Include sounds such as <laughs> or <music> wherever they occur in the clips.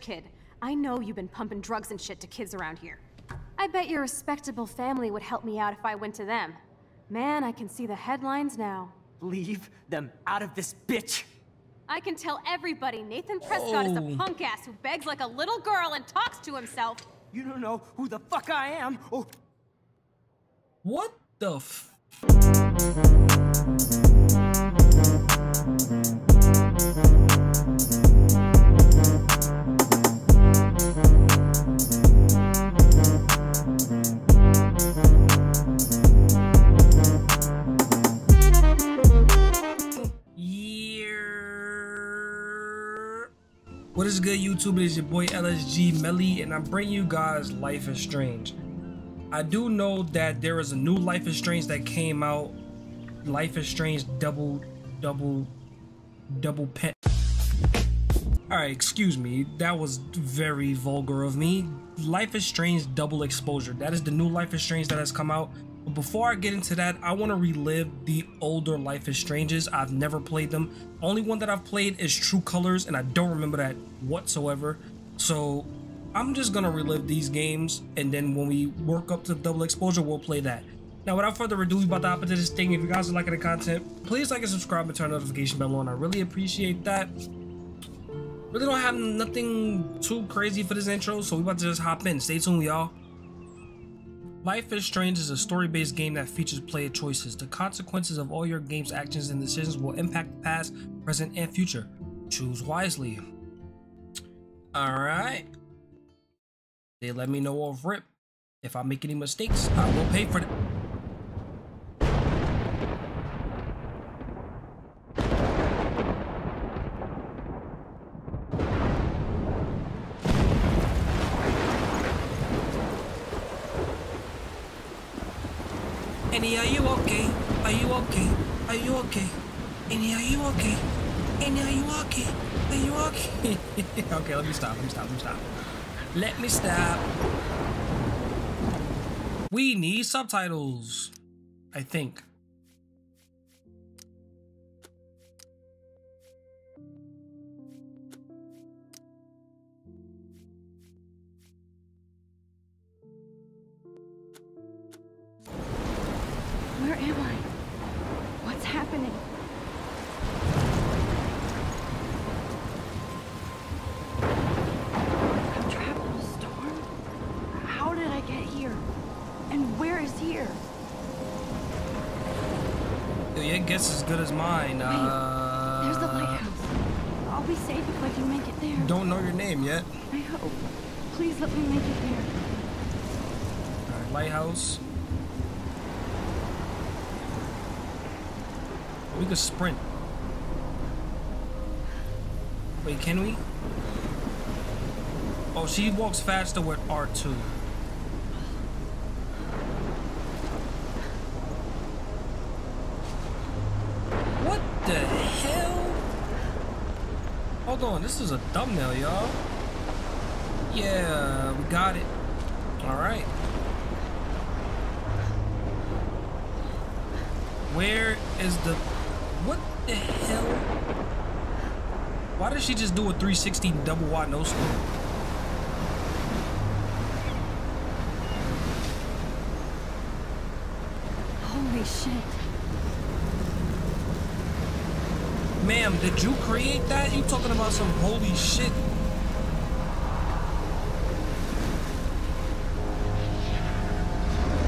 kid. I know you've been pumping drugs and shit to kids around here. I bet your respectable family would help me out if I went to them. Man, I can see the headlines now. Leave them out of this bitch! I can tell everybody Nathan Prescott is a Oh. punk ass who begs like a little girl and talks to himself. You don't know who the fuck I am, Oh. What the f? What is good, YouTube? It is your boy LSG Melly, and I'm bringing you guys Life is Strange. I do know that there is a new Life is Strange that came out. Life is Strange double, double, double pen. Alright, excuse me. That was very vulgar of me. Life is Strange double exposure. That is the new Life is Strange that has come out. But before I get into that, I want to relive the older Life is Stranges. I've never played them. Only one that I've played is True Colors, and I don't remember that whatsoever. So I'm just gonna relive these games, and then when we work up to double exposure, we'll play that. Now, without further ado, we about to hop into this thing. If you guys are liking the content, please like and subscribe and turn notification bell on. I really appreciate that. Really don't have nothing too crazy for this intro, so we about to just hop in. Stay tuned, y'all. Life is Strange is a story-based game that features player choices. The consequences of all your game's actions and decisions will impact the past, present, and future. Choose wisely. Alright. They let me know off rip. If I make any mistakes, I will pay for it. Annie, are you okay? Are you okay? Are you okay? Annie, are you okay? Annie, are you okay? Are you <laughs> okay? let me stop. Let me stop. Let me stop. Let me stop. We need subtitles. I think. Where am I? Is here? Yo, Your guess is as good as mine. Uh, There's the lighthouse. I'll be safe if I can make it there. Don't know your name yet. I hope. Please let me make it there. Alright, lighthouse. We could sprint. Wait, can we? Oh, she walks faster with R2. What the hell? Hold on, this is a thumbnail, y'all. Yeah, we got it. All right. Where is the... What the hell? Why did she just do a 360 double wide no scope? Holy shit. Ma'am, did you create that? You talking about some holy shit?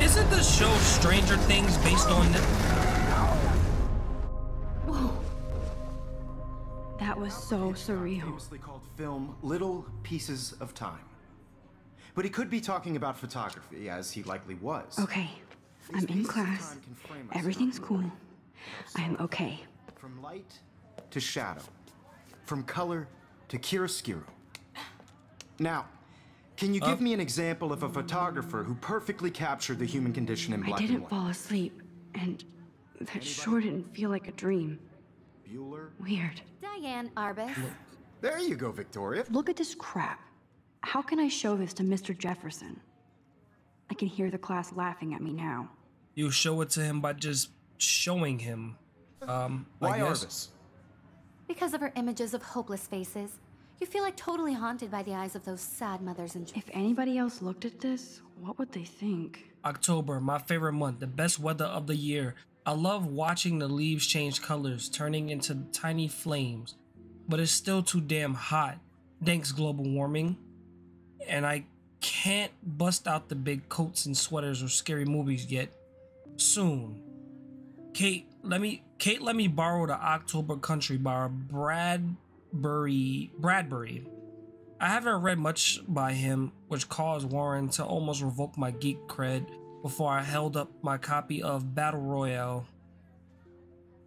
Isn't the show Stranger Things based on the... Whoa. That was so surreal. famously called film Little Pieces of Time. But he could be talking about photography, as he likely was. Okay, I'm in class. time can frame us Everything's cool. I'm okay. From light to shadow. From color to chiaroscuro. Now, can you give me an example of a photographer who perfectly captured the human condition in I black and white? I didn't fall asleep, and that sure didn't feel like a dream. Bueller? Weird. Diane Arbus. There you go, Victoria. Look at this crap. How can I show this to Mr. Jefferson? I can hear the class laughing at me now. You show it to him by just showing him. Um, I Why guess. Arbus? Because of her images of hopeless faces. You feel like totally haunted by the eyes of those sad mothers and If anybody else looked at this, what would they think? October, my favorite month, the best weather of the year. I love watching the leaves change colors, turning into tiny flames. But it's still too damn hot. Thanks, global warming. And I can't bust out the big coats and sweaters or scary movies yet. Soon. Kate, let me Kate let me borrow the October Country by Bradbury Bradbury. I haven't read much by him, which caused Warren to almost revoke my geek cred before I held up my copy of Battle Royale.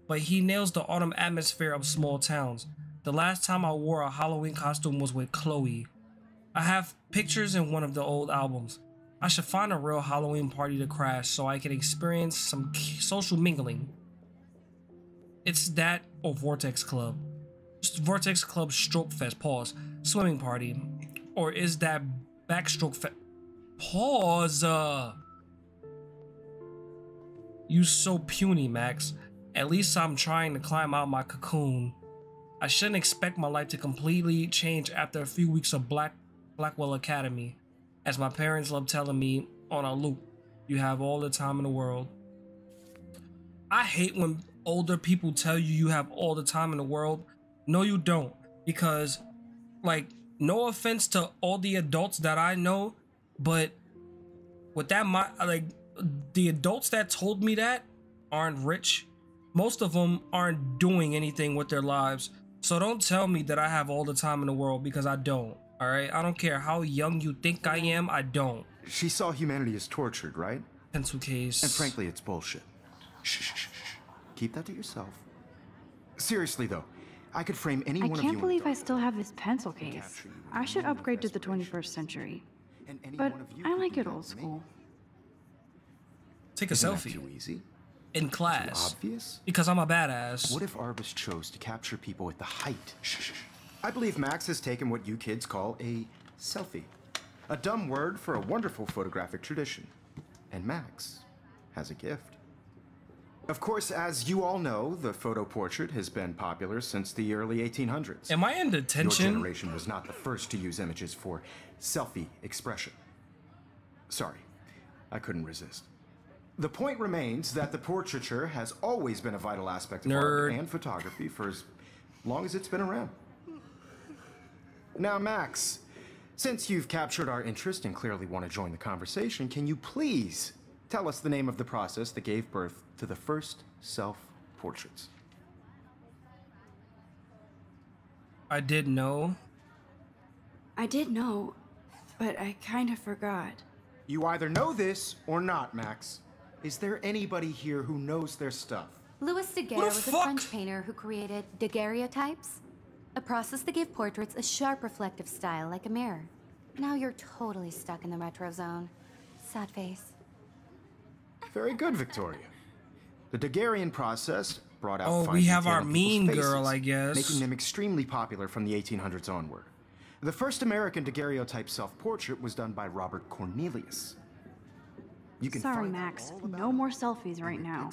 But he nails the autumn atmosphere of small towns. The last time I wore a Halloween costume was with Chloe. I have pictures in one of the old albums. I should find a real Halloween party to crash so I can experience some social mingling. It's that or Vortex Club. Vortex Club Stroke Fest, pause, swimming party. Or is that backstroke fest? Pause! Uh. You so puny, Max. At least I'm trying to climb out my cocoon. I shouldn't expect my life to completely change after a few weeks of Black Blackwell Academy. As my parents love telling me on a loop, you have all the time in the world. I hate when older people tell you you have all the time in the world. No, you don't. Because, like, no offense to all the adults that I know, but with that, my like, the adults that told me that aren't rich. Most of them aren't doing anything with their lives. So don't tell me that I have all the time in the world because I don't. All right, I don't care how young you think I am. I don't. She saw humanity as tortured, right? Pencil case. And frankly, it's bullshit. Shh, shh, shh, shh. Keep that to yourself. Seriously, though, I could frame any I one of you I can't believe I still have this pencil case. capture you with I should upgrade to the 21st century. And any But one of you I like it old school. Take a Isn't that selfie too easy? in class. Too class obvious? because I'm a badass. What if Arbus chose to capture people at the height? Shh, shh, shh. I believe Max has taken what you kids call a selfie. A dumb word for a wonderful photographic tradition. And Max has a gift. Of course, as you all know, the photo portrait has been popular since the early 1800s. Am I in detention? Your generation was not the first to use images for selfie expression. Sorry, I couldn't resist. The point remains that the portraiture has always been a vital aspect of art and photography for as long as it's been around. Now, Max, since you've captured our interest and clearly want to join the conversation, can you please tell us the name of the process that gave birth to the first self portraits? I did know. I did know, but I kind of forgot. You either know this or not, Max. Is there anybody here who knows their stuff? Louis Daguerre What the was a fuck? French painter who created daguerreotypes, a process that gave portraits a sharp reflective style like a mirror. Now you're totally stuck in the retro zone. Sad face. Very good, Victoria. The Daguerrean process brought out Oh, fine we have our in people's mean faces, girl, I guess. making them extremely popular from the 1800s onward. The first American daguerreotype self-portrait was done by Robert Cornelius. You can Sorry, find Max. No more selfies right now.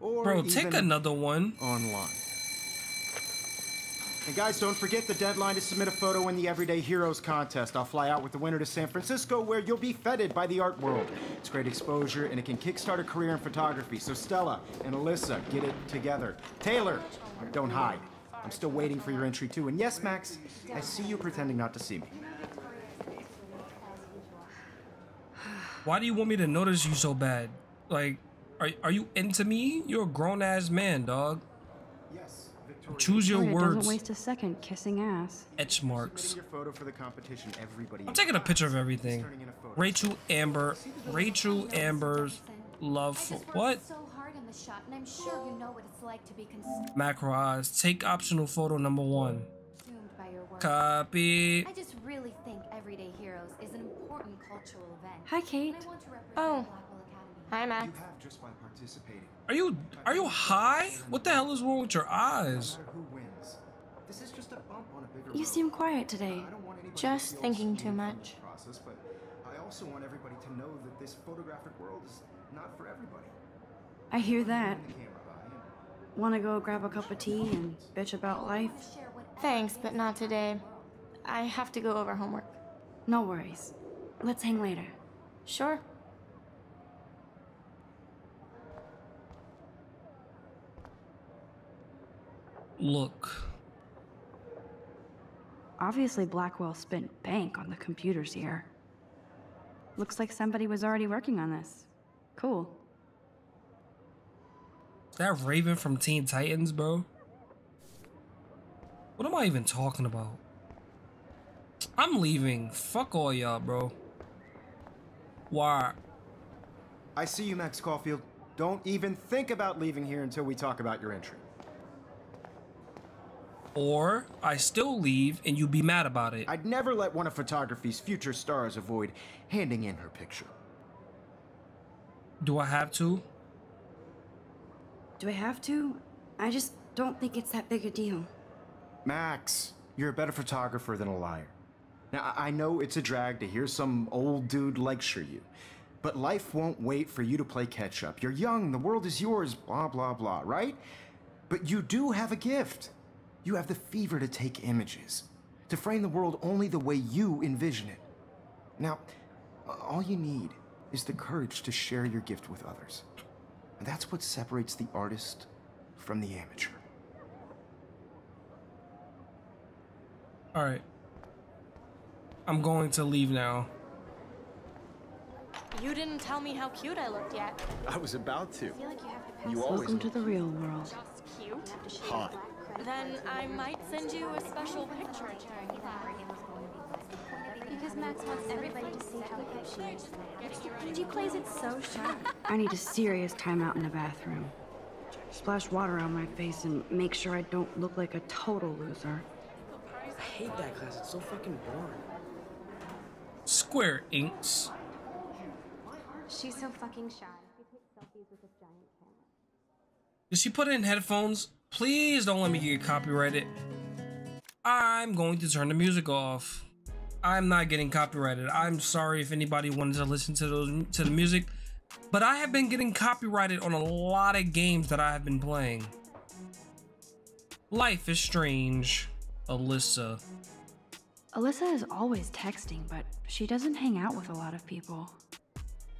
Bro, take another one. online. And guys, don't forget the deadline to submit a photo in the Everyday Heroes contest. I'll fly out with the winner to San Francisco, where you'll be feted by the art world. It's great exposure, and it can kickstart a career in photography. So Stella and Alyssa, get it together. Taylor, don't hide. I'm still waiting for your entry too. And yes, Max, I see you pretending not to see me. Why do you want me to notice you so bad? Like, are, are you into me? You're a grown ass man, dog. Yes, Victoria. Choose your Victoria words. doesn't waste a second kissing ass. Etch marks. Submitting your photo for the competition. Everybody. I'm taking a picture of everything. Turning in a photo. Rachel Amber. Rachel Amber's love for what? so hard in the shot, and I'm sure you know what it's like to be consumed Macro eyes. Take optional photo number one. by your work. Copy. I just really think Everyday Heroes is an important cultural event. Hi, Kate. I want to represent Oh. Blackwell Academy. Hi, You have just by participating. Are you are you high? What the hell is wrong with your eyes? matter who wins. This is just a bump on a bigger You seem quiet today. I don't want anybody Just thinking too much. Process, but I also want everybody to know that this photographic world is not for everybody. I hear that. The camera by and Want to go grab a cup of tea and bitch about life? Thanks, but not today. I have to go over homework. No worries. Let's hang later. Sure. Look. Obviously, Blackwell spent bank on the computers here. Looks like somebody was already working on this. Cool. That Raven from Teen Titans, bro? What am I even talking about? I'm leaving. Fuck all y'all, bro. Why? I see you, Max Caulfield. Don't even think about leaving here until we talk about your entry. Or I still leave and you be mad about it. I'd never let one of photography's future stars avoid handing in her picture. Do I have to? Do I have to? I just don't think it's that big a deal. Max, you're a better photographer than a liar. Now, I I know it's a drag to hear some old dude lecture you, but life won't wait for you to play catch up. You're young, the world is yours, blah, blah, blah, right? But you do have a gift. You have the fever to take images, to frame the world only the way you envision it. Now, all you need is the courage to share your gift with others. And that's what separates the artist from the amateur. Alright. I'm going to leave now. You didn't tell me how cute I looked yet. I was about to. feel like you have to pass You always Welcome to the real world. Just cute? hot. Then I might send you a special picture. Because Max wants everybody to see how hip she is. He plays it so sharp. I need a serious timeout in the bathroom. Splash water on my face and make sure I don't look like a total loser. I hate that class. It's so fucking boring. Square Inks. She's so fucking shy. She takes selfies with this giant camera. Did she put in headphones? Please don't let me get copyrighted. I'm going to turn the music off. I'm not getting copyrighted. I'm sorry if anybody wanted to listen to those to the music, but I have been getting copyrighted on a lot of games that I have been playing. Life is strange. Alyssa. Alyssa is always texting, but she doesn't hang out with a lot of people.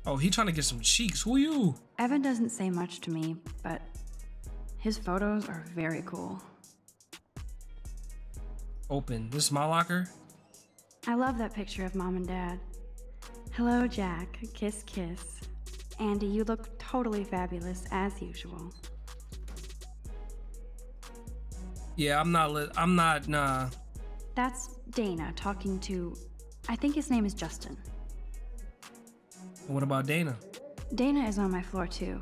Oh, he trying to get some cheeks. Who you? Evan doesn't say much to me, but his photos are very cool. Open. This is my locker. I love that picture of mom and dad. Hello, Jack. Kiss, kiss. Andy, you look totally fabulous as usual. Yeah, I'm not. Li- I'm not. Nah. That's Dana talking to. I think his name is Justin. What about Dana? Dana is on my floor too.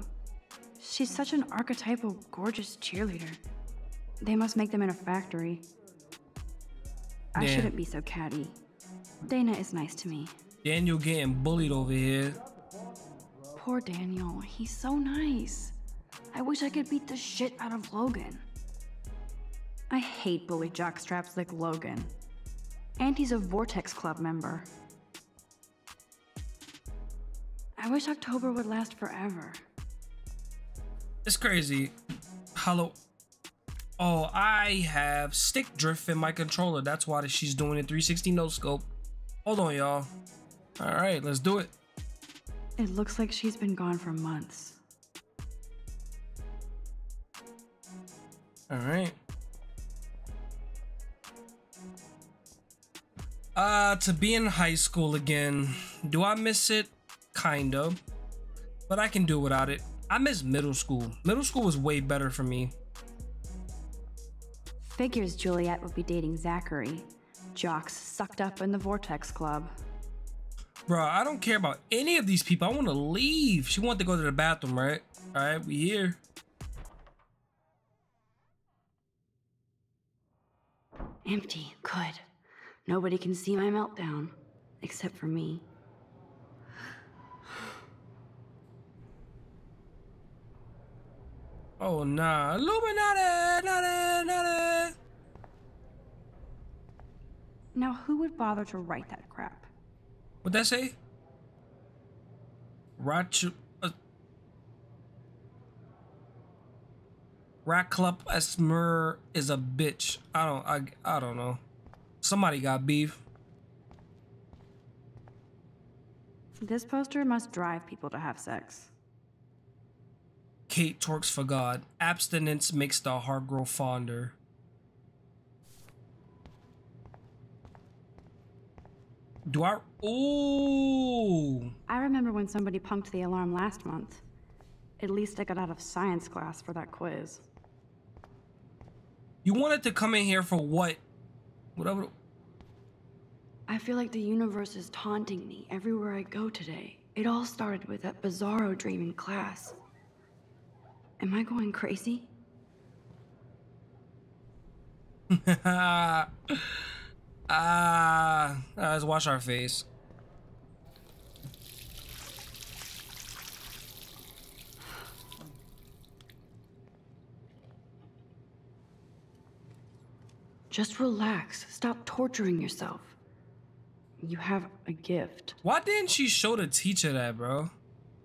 She's such an archetypal, gorgeous cheerleader. They must make them in a factory. I Yeah. shouldn't be so catty. Dana is nice to me. Daniel getting bullied over here. Poor Daniel, he's so nice. I wish I could beat the shit out of Logan. I hate bully jockstraps like Logan. And he's a Vortex Club member. I wish October would last forever. It's crazy. Hello. Oh, I have stick drift in my controller. That's why she's doing a 360 no scope. Hold on, y'all. All right, let's do it. It looks like she's been gone for months. All right. Uh, to be in high school again. Do I miss it? Kind of. But I can do without it. I miss middle school. Middle school was way better for me. Figures Juliet would be dating Zachary. Jocks sucked up in the Vortex Club. Bro, I don't care about any of these people. I want to leave. She wanted to go to the bathroom, right? All right, we here. Empty. Good. Nobody can see my meltdown. Except for me. Oh nah, Illuminati, naughty, naughty. Now, who would bother to write that crap? What'd that say? Rachu, uh, Esmer is a bitch. I don't, I, I don't know. Somebody got beef. This poster must drive people to have sex. Kate twerks for God. Abstinence makes the heart grow fonder. Do I? Ooh. I remember when somebody punked the alarm last month. At least I got out of science class for that quiz. You wanted to come in here for what? Whatever. I feel like the universe is taunting me everywhere I go today. It all started with that bizarro dream in class. Am I going crazy? <laughs> Ah, ah, let's wash our face. Just relax. Stop torturing yourself. You have a gift. Why didn't she show the teacher that, bro?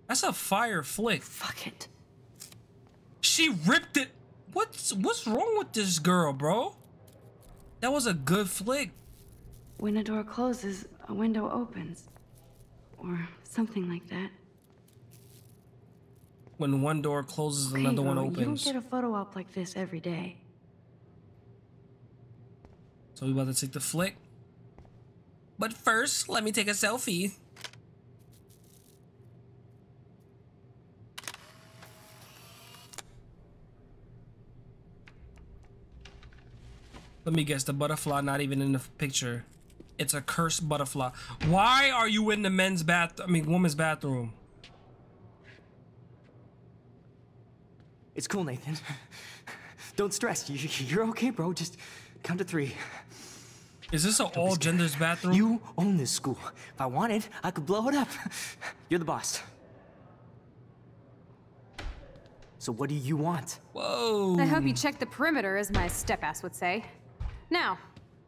That's a fire flick. Fuck it. She ripped it. What's what's wrong with this girl, bro? That was a good flick. When a door closes, a window opens. Or something like that. When one door closes, Okay, another one opens. You don't get a photo op like this every day. So we about to take the flick. But first, let me take a selfie. Let me guess, the butterfly not even in the picture. It's a cursed butterfly. Why are you in the men's bath? I mean, woman's bathroom? It's cool, Nathan. Don't stress. You, you're okay, bro. Just count to three. Is this an all genders bathroom? You own this school. If I wanted, I could blow it up. You're the boss. So what do you want? Whoa. I hope you checked the perimeter, as my step-ass would say. Now,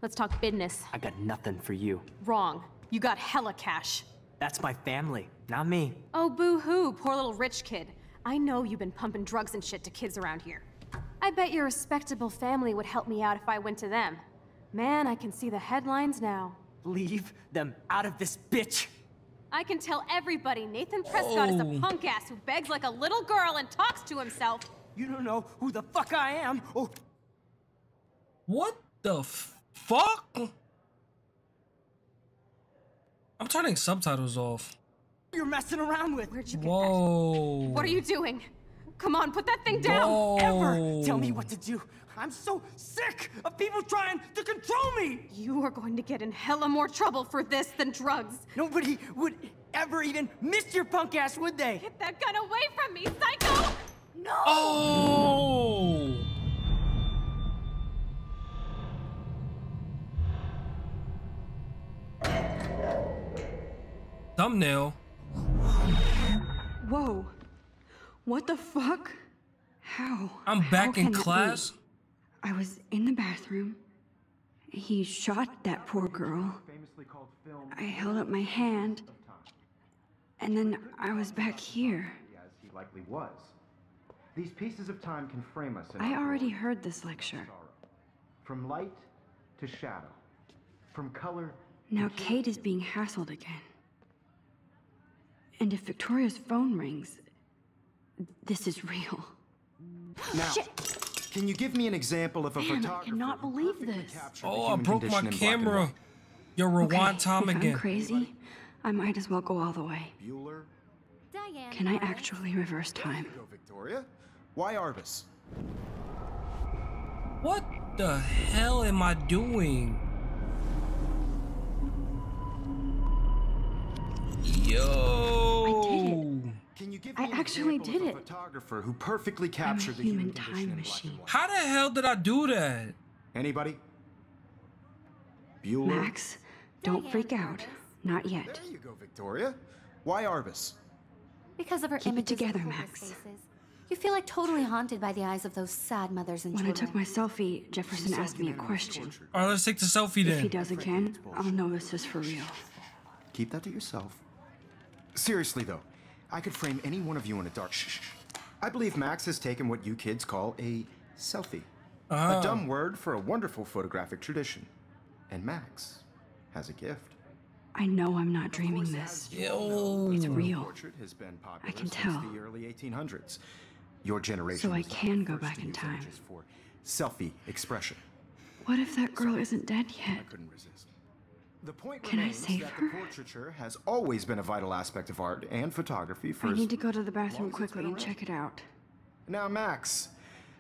let's talk business. I got nothing for you. Wrong. You got hella cash. That's my family, not me. Oh, boo-hoo, poor little rich kid. I know you've been pumping drugs and shit to kids around here. I bet your respectable family would help me out if I went to them. Man, I can see the headlines now. Leave them out of this bitch. I can tell everybody Nathan Prescott is a Oh. punk ass who begs like a little girl and talks to himself. You don't know who the fuck I am. Oh, What the f- fuck? I'm turning subtitles off. you're messing around with. Where'd you get Whoa. that? What are you doing? Come on, put that thing down. Whoa. Ever tell me what to do. I'm so sick of people trying to control me. You are going to get in hella more trouble for this than drugs. Nobody would ever even miss your punk ass, would they? Get that gun away from me, psycho! No! Oh. Thumbnail. Whoa. What the fuck? How? I'm How back in can that be? class. I was in the bathroom. He shot that poor girl. Famously called film I held up my hand. And then I was back here. as he likely was. These pieces of time can frame us I already heard this lecture. From light to shadow. From color Now Kate is being hassled again. And if Victoria's phone rings, this is real. Now, can you give me an example of a Man, I cannot believe perfectly this. captured Oh, I broke my condition in black and camera. white? Yo, rewind Okay, time if again. I'm crazy, I might as well go all the way. Bueller? Diane. Can I actually reverse time? Go, Victoria. Why Arbus? What the hell am I doing? Yo. Can you give I me an actually did of a it. photographer who perfectly captured the human human condition time machine. How the hell did I do that? Anybody? Bueller? Max, don't freak out. Not yet. There you go, Victoria. Why Arbus? Because of her Keep it together, Max. faces. You feel like totally haunted by the eyes of those sad mothers and When I took my selfie, Jefferson asked me a question. All right, let's take the selfie then. If he does again, I'll know this is for real. Keep that to yourself. Seriously, though, I could frame any one of you in a dark. Shh. shh, shh. I believe Max has taken what you kids call a selfie. Ah. A dumb word for a wonderful photographic tradition. And Max has a gift. I know I'm not dreaming this. It's real. Portrait has been popular I can since tell. the early 1800s. Your generation So I was one of can the go first back to in use time. images for selfie expression. What if that girl isn't dead yet? I couldn't resist. The point Can I remains save that her? the portraiture has always been a vital aspect of art and photography for I need to go to the bathroom quickly and check it out. Now, Max,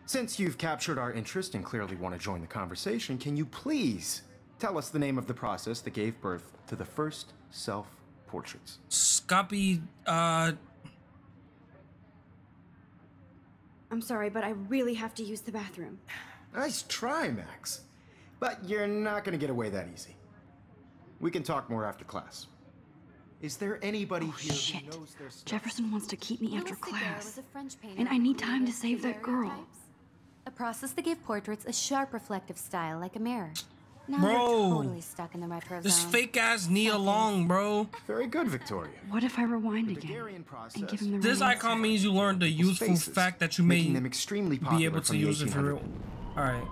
since you've captured our interest and clearly want to join the conversation, can you please tell us the name of the process that gave birth to the first self-portraits? Scoppy, uh, I'm sorry, but I really have to use the bathroom. Nice try, Max. But you're not going to get away that easy. We can talk more after class. Is there anybody Oh here shit. who knows their stuff? Jefferson wants to keep me after Louis Daguerre class. was a French painter And I need time to save that girl. daguerreotypes, A process that gave portraits a sharp reflective style like a mirror. Now Bro. you're totally stuck in the retro this zone. fake ass Nia Long, bro. Very good, Victoria. What if I rewind again Daguerrean and give him the This right icon means you learned the useful faces, fact that you may them extremely be able to use it for real. Alright.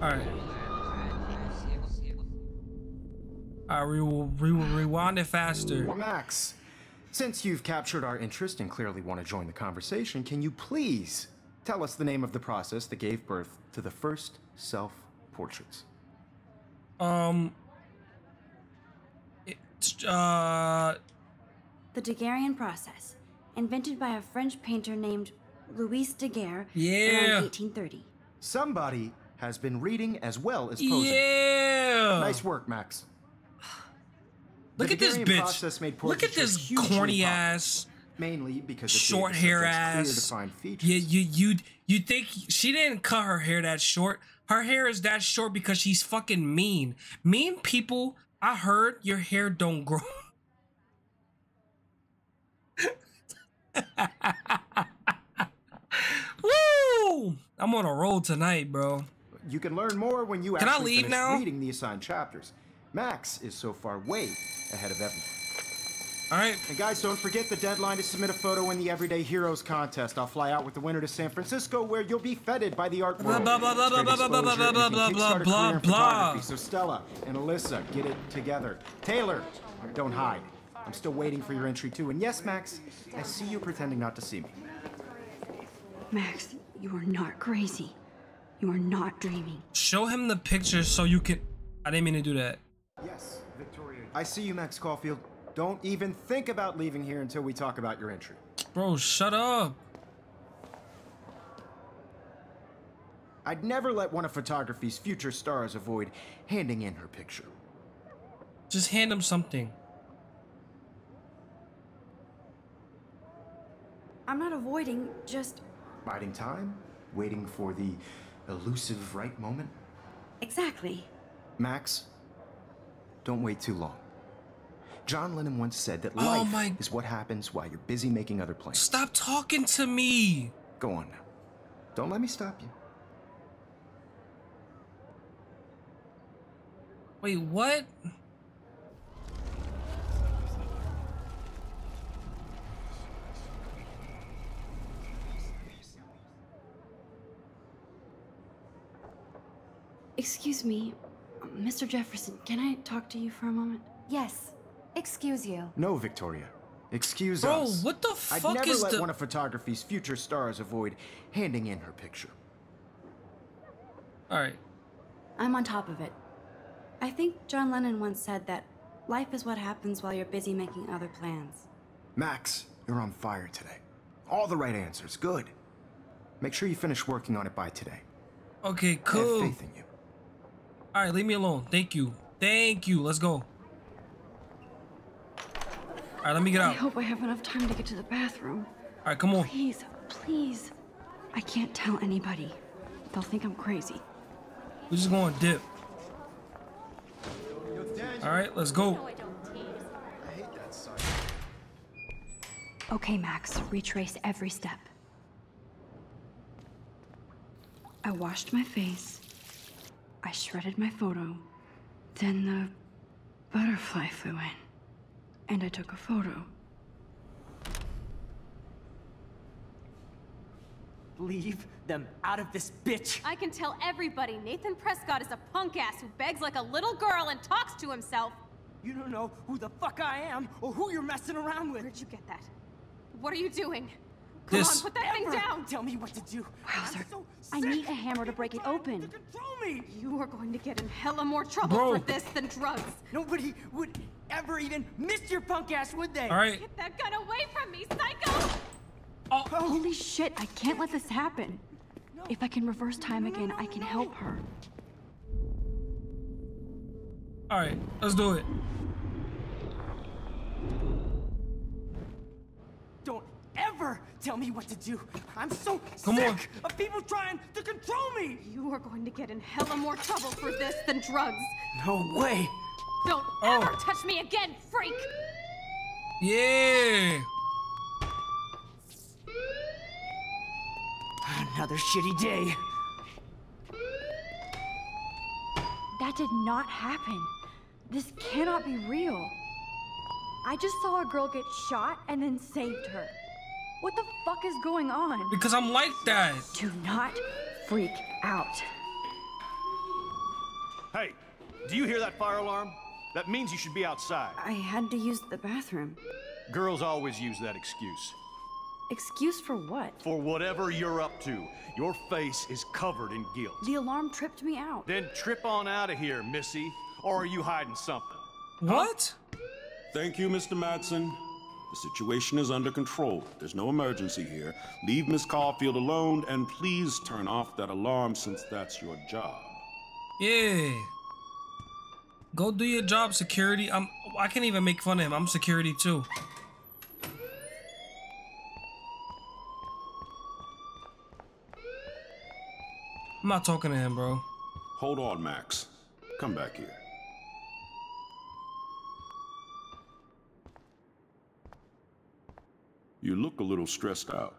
Alright. Alright, we will, we will rewind it faster. Max, since you've captured our interest and clearly want to join the conversation, can you please tell us the name of the process that gave birth to the first self-portraits? Um. It's, uh. The Daguerrean process, invented by a French painter named Louis Daguerre Yeah. around 1830. Somebody has been reading as well as posing. Yeah. Nice work, Max. Look The at this bitch. made Look at this corny popular, ass, Mainly because short hair ass. Yeah, you you you think she didn't cut her hair that short? Her hair is that short because she's fucking mean. Mean people. I heard your hair don't grow. <laughs> Woo! I'm on a roll tonight, bro. You can learn more when you Can I actually leave finish now? reading the assigned chapters. Max is so far way ahead of everyone. All right. And guys, don't forget the deadline to submit a photo in the Everyday Heroes contest. I'll fly out with the winner to San Francisco, where you'll be feted by the art world. blah, blah, blah, It's great blah, blah, blah, blah, blah, blah, blah, blah. So Stella and Alyssa, get it together. Taylor, don't hide. I'm still waiting for your entry too. And yes, Max, I see you pretending not to see me. Max, you are not crazy. You are not dreaming. Show him the picture so you can. I didn't mean to do that. Yes, Victoria. I see you, Max Caulfield. Don't even think about leaving here until we talk about your entry. Bro, shut up. I'd never let one of photography's future stars avoid handing in her picture. Just hand him something. I'm not avoiding, just Biding time, waiting for the elusive right moment. exactly. Max, don't wait too long. John Lennon once said that Oh life my- is what happens while you're busy making other plans. Stop talking to me. Go on now. Don't let me stop you. Wait, what? Excuse me, Mr. Jefferson, can I talk to you for a moment? Yes. Excuse you. No, Victoria. Excuse Bro, us. what the fuck I'd never is let the- one of photography's future stars avoid handing in her picture. All right. I'm on top of it. I think John Lennon once said that life is what happens while you're busy making other plans. Max, you're on fire today. All the right answers. Good. Make sure you finish working on it by today. Okay, cool. I have faith in you. All right, leave me alone. Thank you. Thank you. Let's go. All right, let me get out. I hope I have enough time to get to the bathroom. All right, come on. Please, please. I can't tell anybody. They'll think I'm crazy. We're just going to dip. All right, let's go. I don't tease. Okay, Max, retrace every step. I washed my face. I shredded my photo. Then the butterfly flew in. And I took a photo. leave them out of this bitch. I can tell everybody Nathan Prescott is a punk ass who begs like a little girl and talks to himself. You don't know who the fuck I am or who you're messing around with. Where'd you get that? What are you doing? Come This- on, put that thing down! Tell me what to do. Wowzer. I'm so I need a hammer to break it open. To control me. You are going to get in hella more trouble Bro. for this than drugs. Nobody would ever even miss your punk ass, would they? All right. Get that gun away from me, psycho! Oh. oh. Holy shit, I can't let this happen. If I can reverse time again, I can help her. All right, let's do it. Ever tell me what to do. I'm so Come sick on. of people trying to control me. You are going to get in hella more trouble for this than drugs. No way. Don't Oh. ever touch me again, freak! Yeah. Another shitty day. That did not happen. This cannot be real. I just saw a girl get shot and then saved her. What the fuck is going on? Because I'm like that. Do not freak out. Hey, do you hear that fire alarm? That means you should be outside. I had to use the bathroom. Girls always use that excuse. Excuse for what? For whatever you're up to, your face is covered in guilt. The alarm tripped me out. Then trip on out of here, Missy. Or are you hiding something? What? Thank you, Mr. Madsen. The situation is under control. There's no emergency here. Leave Miss Caulfield alone and please turn off that alarm since that's your job. Yeah. Go do your job, security. I'm. I can't even make fun of him. I'm security too. I'm not talking to him, bro. Hold on, Max. Come back here. You look a little stressed out.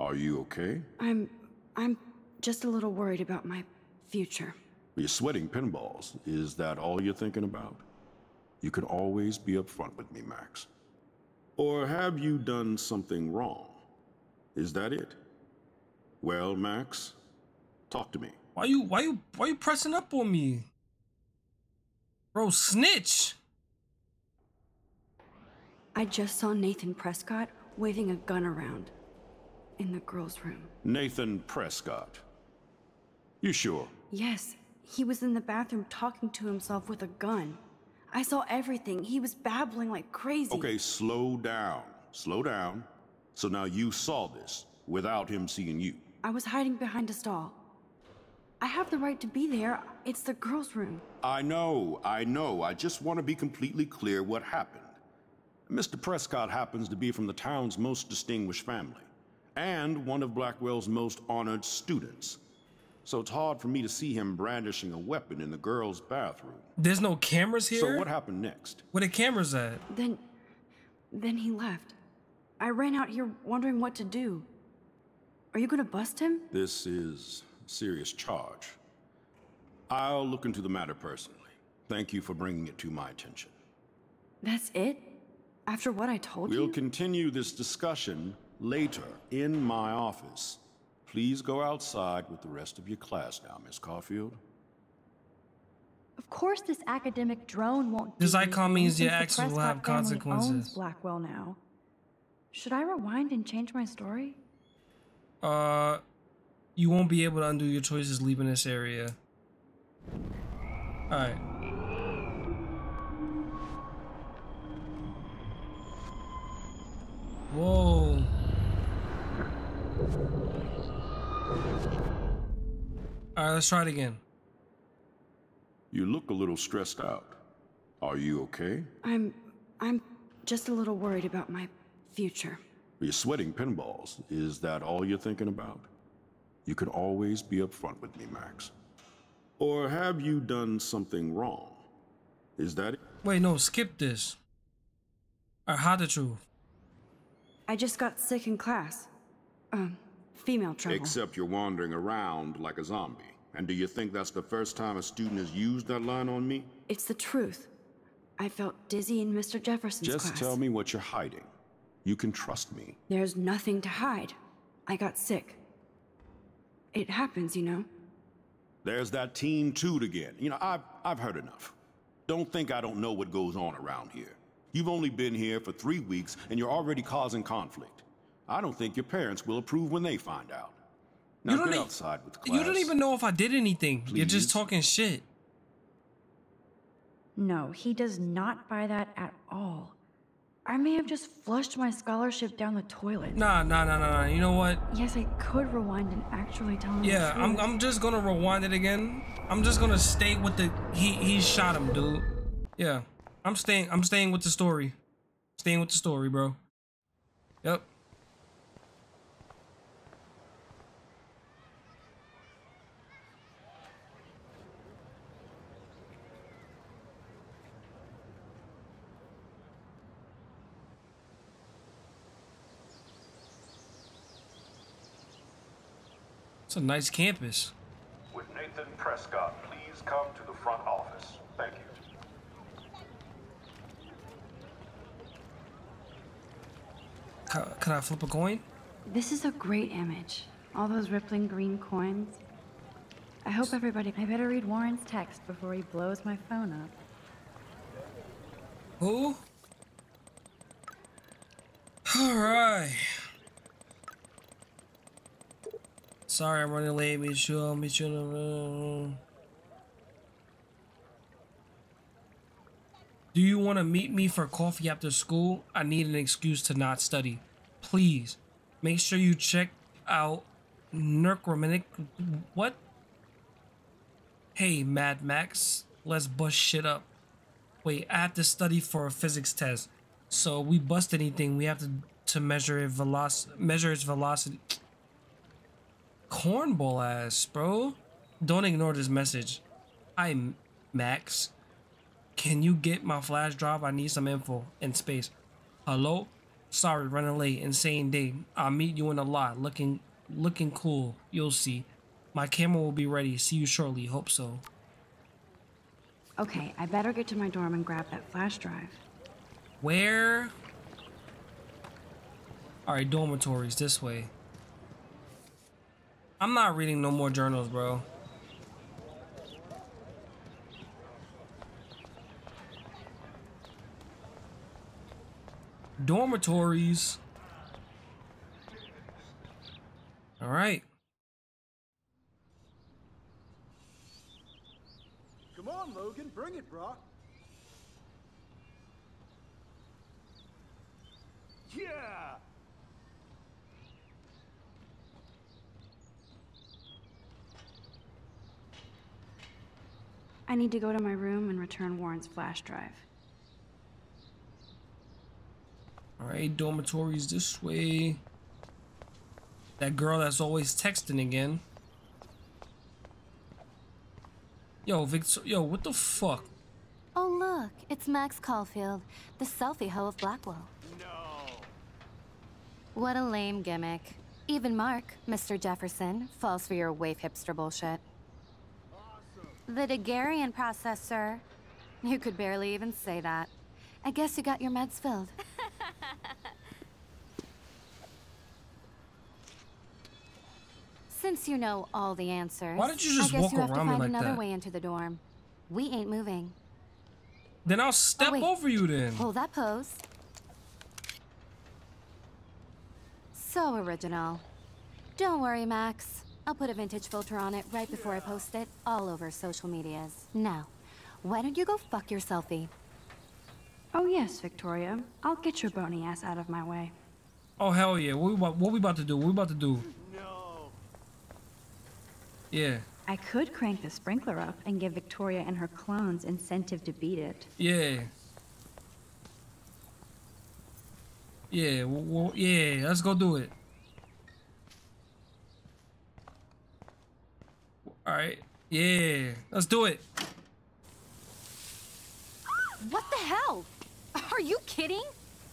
Are you okay? I'm. I'm just a little worried about my future. You're sweating pinballs. Is that all you're thinking about? You can always be upfront with me, Max. Or have you done something wrong? Is that it? Well, Max, talk to me. Why you? Why you? Why you pressing up on me, bro? Snitch. I just saw Nathan Prescott waving a gun around in the girls' room. Nathan Prescott. You sure? Yes, he was in the bathroom talking to himself with a gun. I saw everything. He was babbling like crazy. Okay, slow down. Slow down. So now you saw this without him seeing you. I was hiding behind a stall. I have the right to be there. It's the girls' room. I know, I know. I just want to be completely clear what happened. Mr. Prescott happens to be from the town's most distinguished family, and one of Blackwell's most honored students. So it's hard for me to see him brandishing a weapon in the girls' bathroom. There's no cameras here. So what happened next? Where the cameras at? Then. then he left. I ran out here wondering what to do. Are you gonna bust him? This is a serious charge. I'll look into the matter personally. Thank you for bringing it to my attention. That's it? After what I told you, We'll continue this discussion later in my office. Please go outside with the rest of your class now, Miss Caulfield. Of course, this academic drone won't. This do icon anything means your actions will have consequences. Owns Blackwell now. Should I rewind and change my story? Uh, you won't be able to undo your choices leaving this area. All Whoa. All right, let's try it again. You look a little stressed out. Are you okay? I'm. I'm just a little worried about my future. You're sweating pinballs. Is that all you're thinking about? You can always be upfront with me, Max. Or have you done something wrong? Is that it? Wait, no, skip this. All right, how the truth? I just got sick in class. Um, female trouble. Except you're wandering around like a zombie. And do you think that's the first time a student has used that line on me? It's the truth. I felt dizzy in Mr. Jefferson's class. Just class. tell me what you're hiding. You can trust me. There's nothing to hide. I got sick. it happens, you know? There's that Team Toot again. You know, I've, I've heard enough. Don't think I don't know what goes on around here. You've only been here for three weeks, and you're already causing conflict. I don't think your parents will approve when they find out. Now You don't get e- outside with class. You don't even know if I did anything. You're just talking shit. No, he does not buy that at all. I may have just flushed my scholarship down the toilet. Nah, nah, nah, nah, nah. You know what? Yes, I could rewind and actually tell him the Yeah, I'm. I'm just gonna rewind it again. I'm just gonna state what the he he shot him, dude. Yeah, I'm staying. I'm staying with the story. Staying with the story, bro. Yep. It's a nice campus. Would Nathan Prescott please come to the front office? Thank you. Ca- Can I flip a coin? This is a great image. All those rippling green coins. I hope everybody. I better read Warren's text before he blows my phone up. Who? Alright. Sorry I'm running late. Be sure, be sure Do you want to meet me for coffee after school? I need an excuse to not study. Please, make sure you check out Nurkromanic. What? Hey, Mad Max, let's bust shit up. Wait, I have to study for a physics test. So we bust anything, we have to to measure it veloc measure its velocity. Cornball ass, bro. Don't ignore this message. Hi, Max. Can you get my flash drive? I need some info in space. Hello? Sorry, running late. Insane day. I'll meet you in the lot. Looking, looking cool. You'll see. My camera will be ready. See you shortly. Hope so. Okay, I better get to my dorm and grab that flash drive. Where? Alright, dormitories this way. I'm not reading no more journals, bro. Dormitories. Alright. Come on, Logan, bring it, Brock. Yeah! I need to go to my room and return Warren's flash drive. Alright, dormitories this way. That girl that's always texting again. Yo, Victor, yo, what the fuck? Oh, look, it's Max Caulfield, the selfie hoe of Blackwell. No! What a lame gimmick. Even Mark, Mr. Jefferson, falls for your wave hipster bullshit. Awesome. The Daguerrean process, sir. You could barely even say that. I guess you got your meds filled. <laughs> Since you know all the answers, Why don't you just I guess walk you have to around me find like another that? way into the dorm. We ain't moving. Then I'll step Oh, over you then. Hold that pose. So original. Don't worry, Max. I'll put a vintage filter on it right before I post it all over social medias. Now, why don't you go fuck your selfie? Oh yes, Victoria. I'll get your bony ass out of my way. Oh hell yeah! What we about, what we about to do? What we about to do? No! Yeah, I could crank the sprinkler up and give Victoria and her clones incentive to beat it. yeah, yeah, w- w- yeah. Let's go do it. All right. Yeah, let's do it. What the hell? Are you kidding?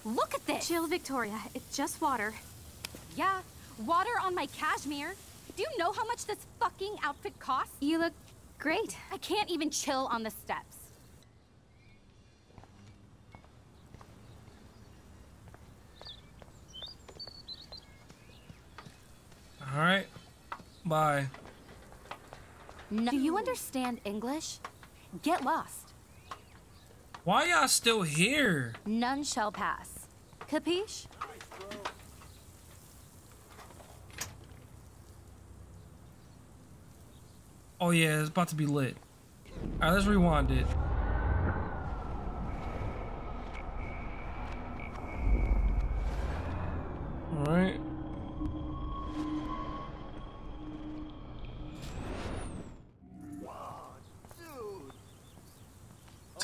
Look at this! Chill, Victoria. It's just water. Yeah, water on my cashmere. Do you know how much this fucking outfit costs? You look great. I can't even chill on the steps. All right. Bye. No. Do you understand English? Get lost. Why y'all still here? None shall pass. Capiche? Oh yeah, it's about to be lit. Alright, let's rewind it. Alright.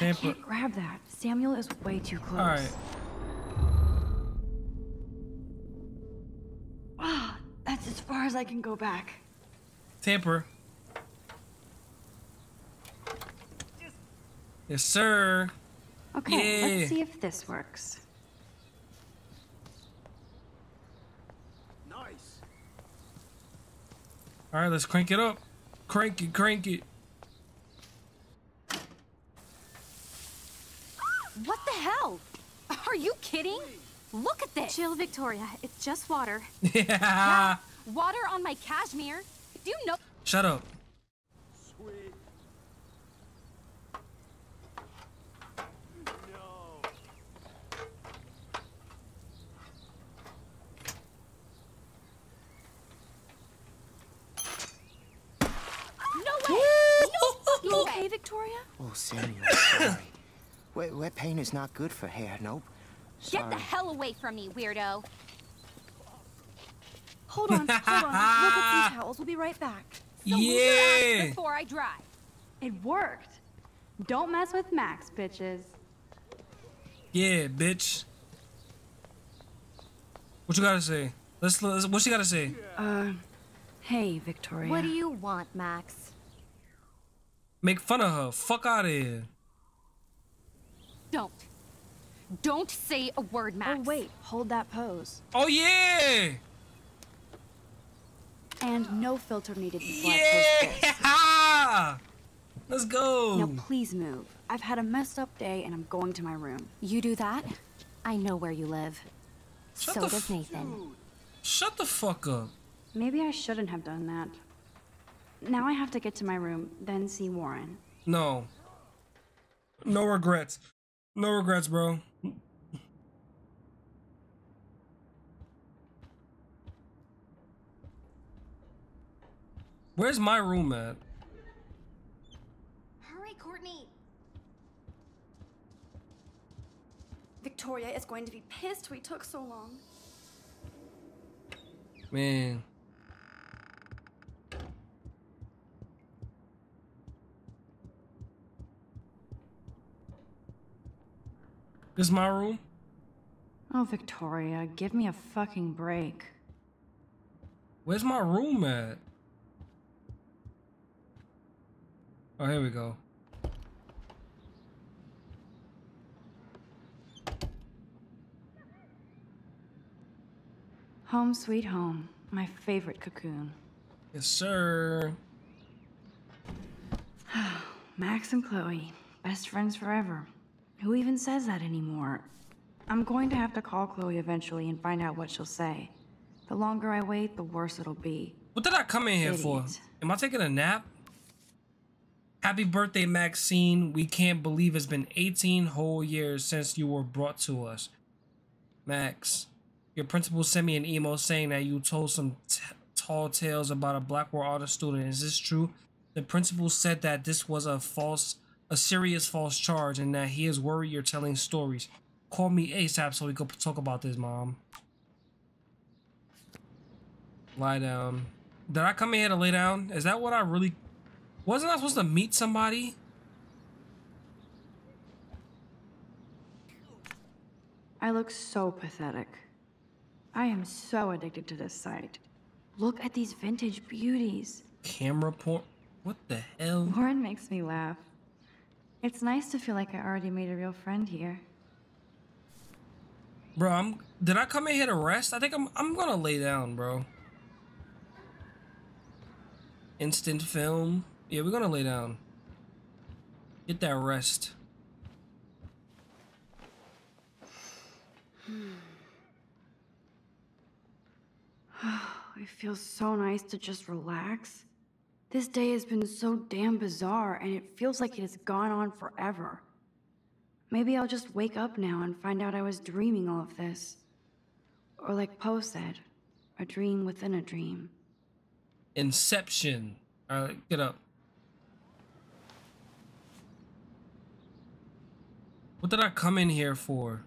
I can't grab that. Samuel is way too close. Alright. Ah, that's as far as I can go back. Tamper. Yes, sir. Okay, Yeah. let's see if this works. Nice. All right, let's crank it up. Crank it, crank it. What the hell? Are you kidding? Look at this. Chill, Victoria. It's just water. <laughs> Yeah. Water on my cashmere. Do you know? Shut up. Sweet. No. No way! No fucking You way! okay, Victoria? Samuel, <coughs> sorry. wet, wet paint is not good for hair, nope. Get the hell away from me, weirdo. Hold on, hold on. Look at some <laughs> towels. We'll be right back. So move your ass Yeah. before I dry. It worked. Don't mess with Max, bitches. Yeah, bitch. What you gotta say? Let's, let's what you gotta say? Uh, hey, Victoria. What do you want, Max? Make fun of her. Fuck out of here. Don't. Don't say a word, Max. Oh, wait. Hold that pose. Oh yeah. And no filter needed before I post this. Yeah. <laughs> Let's go. Now, please move. I've had a messed up day and I'm going to my room. You do that? I know where you live. Shut so does Nathan. Shut the fuck up. Maybe I shouldn't have done that. Now I have to get to my room, then see Warren. No. No regrets. No regrets, bro. Where's my room at? Hurry, Courtney. Victoria is going to be pissed we took so long. Man. This is my room? Oh, Victoria, give me a fucking break. Where's my room at? Oh, here we go. Home sweet home. My favorite cocoon. Yes, sir. <sighs> Max and Chloe, best friends forever. Who even says that anymore? I'm going to have to call Chloe eventually and find out what she'll say. The longer I wait, the worse it'll be. What did I come in here for? Am I taking a nap? Happy birthday, Maxine. We can't believe it's been 18 whole years since you were brought to us. Max, your principal sent me an email saying that you told some t- tall tales about a Blackwell artist student. Is this true? The principal said that this was a false, a serious false charge and that he is worried you're telling stories. Call me ASAP so we can talk about this, Mom. Lie down. Did I come in here to lay down? Is that what I really... Wasn't I supposed to meet somebody? I look so pathetic. I am so addicted to this site. Look at these vintage beauties. Camera porn? What the hell? Warren makes me laugh. It's nice to feel like I already made a real friend here. Bro, I'm... Did I come in here to rest? I think I'm, I'm gonna lay down, bro. Instant film. Yeah, we're gonna lay down. Get that rest. <sighs> it feels so nice to just relax. This day has been so damn bizarre, and it feels like it has gone on forever. Maybe I'll just wake up now and find out I was dreaming all of this. Or like Poe said, a dream within a dream. Inception. Alright, get up. What did I come in here for?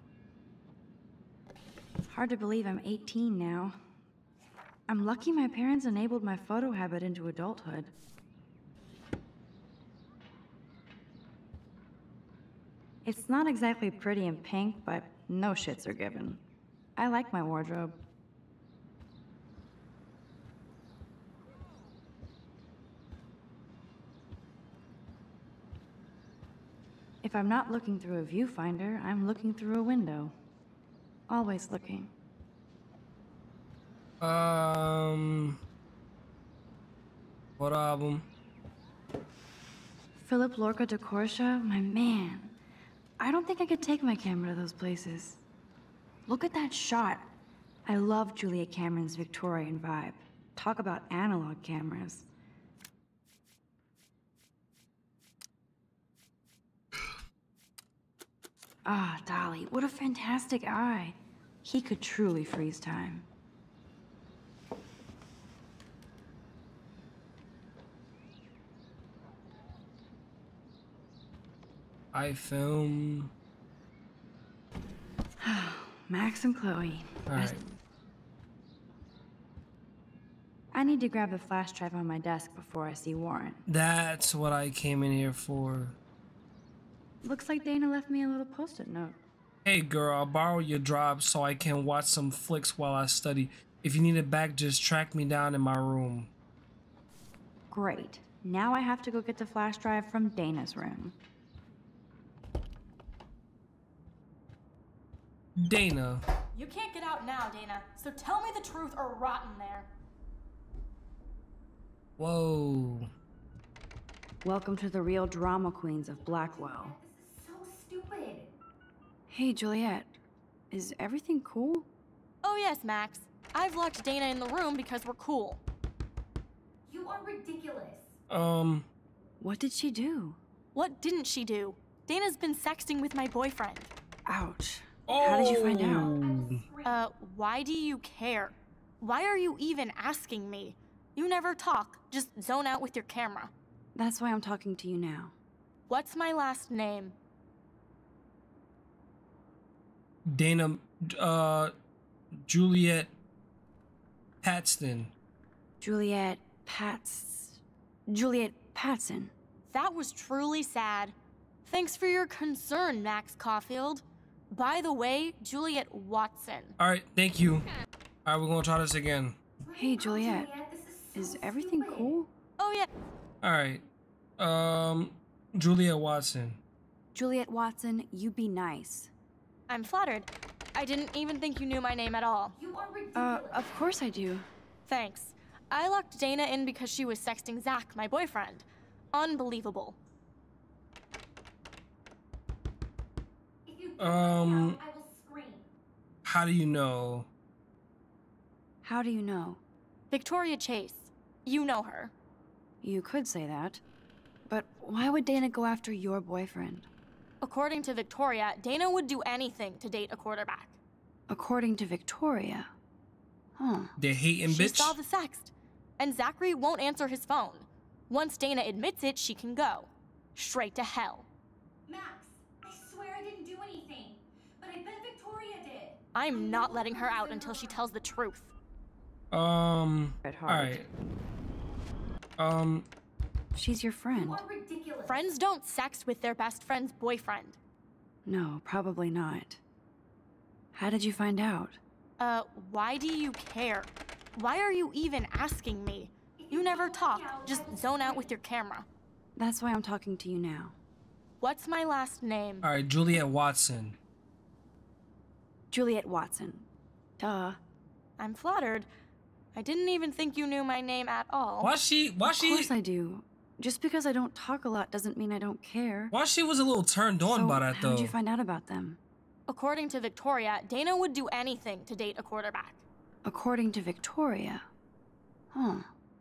Hard to believe I'm 18 now. I'm lucky my parents enabled my photo habit into adulthood. It's not exactly pretty and pink, but no shits are given. I like my wardrobe. If I'm not looking through a viewfinder, I'm looking through a window. Always looking. Um. What album? Philip-Lorca diCorcia, my man. I don't think I could take my camera to those places. Look at that shot. I love Julia Cameron's Victorian vibe. Talk about analog cameras. Ah, Dolly, what a fantastic eye. He could truly freeze time. I film. <sighs> Max and Chloe. Alright. I need to grab the flash drive on my desk before I see Warren. That's what I came in here for. Looks like Dana left me a little post-it note. Hey girl, I'll borrow your drive so I can watch some flicks while I study. If you need it back, just track me down in my room. Great. Now I have to go get the flash drive from Dana's room. Dana. You can't get out now, Dana, so tell me the truth or rot in there. Whoa. Welcome to the real drama queens of Blackwell. This is So stupid. Hey, Juliet. Is everything cool? Oh yes, Max. I've locked Dana in the room because we're cool. You are ridiculous. Um. What did she do? What didn't she do? Dana's been sexting with my boyfriend. Ouch. How did you find out? Uh, why do you care? Why are you even asking me? You never talk, just zone out with your camera. That's why I'm talking to you now. What's my last name? Dana. Uh. Juliet. Patston. Juliet Pats. Juliet Patson. That was truly sad. Thanks for your concern, Max Caulfield. By the way, Juliet Watson. Alright, thank you. Alright, we're gonna try this again. Hey, Juliet. Is everything cool? Oh, yeah. Alright. Um. Julia Watson. Juliet Watson, you be nice. I'm flattered. I didn't even think you knew my name at all. You are ridiculous. Uh, of course I do. Thanks. I locked Dana in because she was sexting Zach, my boyfriend. Unbelievable. Um. I will scream. How do you know? How do you know? Victoria Chase. You know her. You could say that. But why would Dana go after your boyfriend? According to Victoria, Dana would do anything to date a quarterback. According to Victoria. Huh. The hating She bitch. saw the sext. And Zachary won't answer his phone. Once Dana admits it, she can go. Straight to hell. Max, I'm not letting her out until she tells the truth. Um. Red Heart. Alright. Um. She's your friend. You are ridiculous. Friends don't sex with their best friend's boyfriend. No, probably not. How did you find out? Uh, why do you care? Why are you even asking me? You never talk, just zone out with your camera. That's why I'm talking to you now. What's my last name? Alright, Juliet Watson. Juliet Watson. Duh. I'm flattered. I didn't even think you knew my name at all. Why she? Why she? Of course I do. Just because I don't talk a lot doesn't mean I don't care. Why she was a little turned on so by that how though? did you find out about them? According to Victoria, Dana would do anything to date a quarterback. According to Victoria. Huh.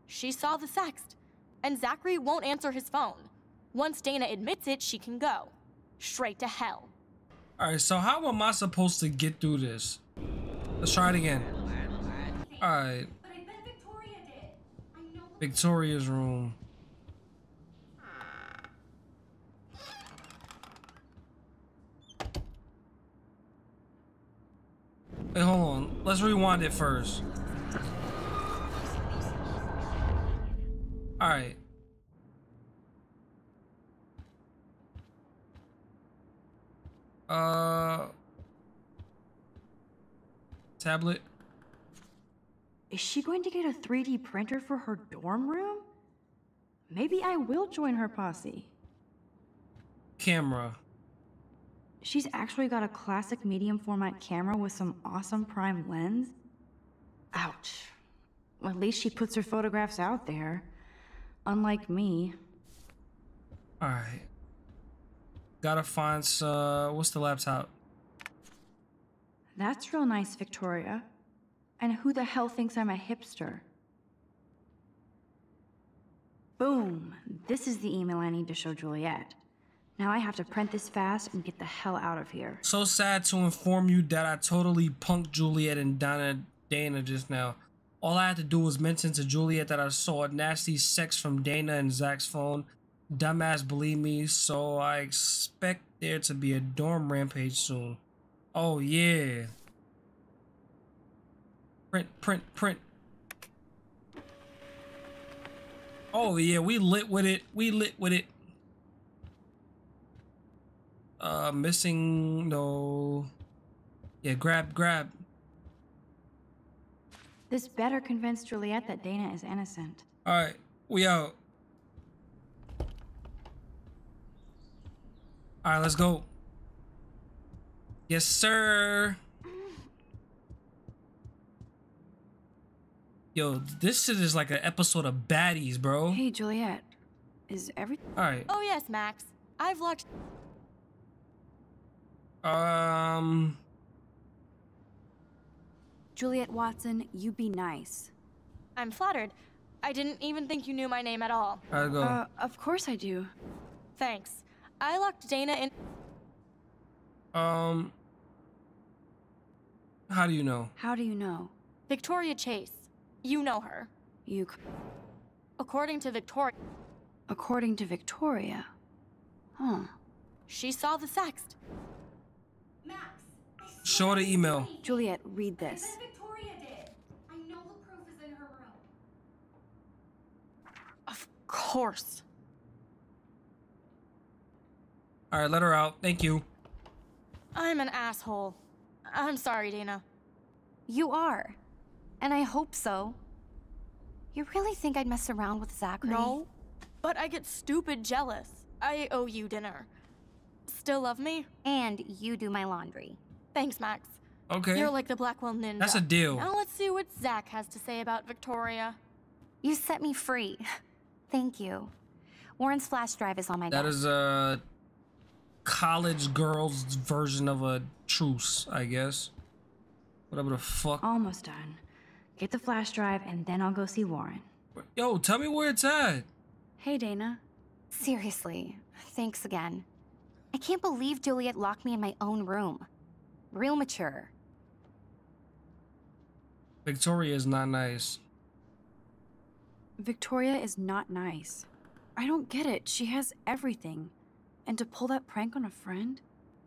She saw the sext, and Zachary won't answer his phone. Once Dana admits it, she can go. Straight to hell. Alright, so how am I supposed to get through this? Let's try it again. Alright. Victoria's room. Wait, hold on. Let's rewind it first. Alright. Uh... Tablet. Is she going to get a 3D printer for her dorm room? Maybe I will join her posse. Camera. She's actually got a classic medium format camera with some awesome prime lens. Ouch. Well, at least she puts her photographs out there. Unlike me. Alright. Gotta find uh what's the laptop? That's real nice, Victoria. And who the hell thinks I'm a hipster? Boom! This is the email I need to show Juliet. Now I have to print this fast and get the hell out of here. So sad to inform you that I totally punked Juliet and Donna Dana just now. All I had to do was mention to Juliet that I saw nasty sex from Dana and Zach's phone. Dumbass believe me, so I expect there to be a dorm rampage soon. Oh yeah. Print, print, print. Oh yeah, we lit with it. We lit with it. Uh, missing, no. Yeah, grab, grab. This better convince Juliet that Dana is innocent. Alright, we out. Alright, let's go. Yes, sir. Yo, this shit is like an episode of Baddies, bro. Hey, Juliet. Is everything... Alright. Oh yes, Max. I've locked... Um... Juliet Watson, you be nice. I'm flattered. I didn't even think you knew my name at all. I go. Uh, of course I do. Thanks. I locked Dana in... Um... How do you know? How do you know? Victoria Chase. You know her. You... According to Victoria... According to Victoria? Huh. She saw the sext. Max! Show the email. Juliet, read this. Victoria did. I know the proof is in her room. Of course. Alright, let her out. Thank you. I'm an asshole. I'm sorry, Dana. You are. And I hope so. You really think I'd mess around with Zachary? No, but I get stupid jealous. I owe you dinner. Still love me? And you do my laundry. Thanks, Max. Okay. You're like the Blackwell Ninja. That's a deal. Now let's see what Zach has to say about Victoria. You set me free. <laughs> Thank you. Warren's flash drive is on my That desk. is a college girls version of a truce, I guess. Whatever the fuck. Almost done. Get the flash drive and then I'll go see Warren. Yo, tell me where it's at. Hey, Dana. Seriously, thanks again. I can't believe Juliet locked me in my own room. Real mature. Victoria is not nice. Victoria is not nice. I don't get it. She has everything. And to pull that prank on a friend?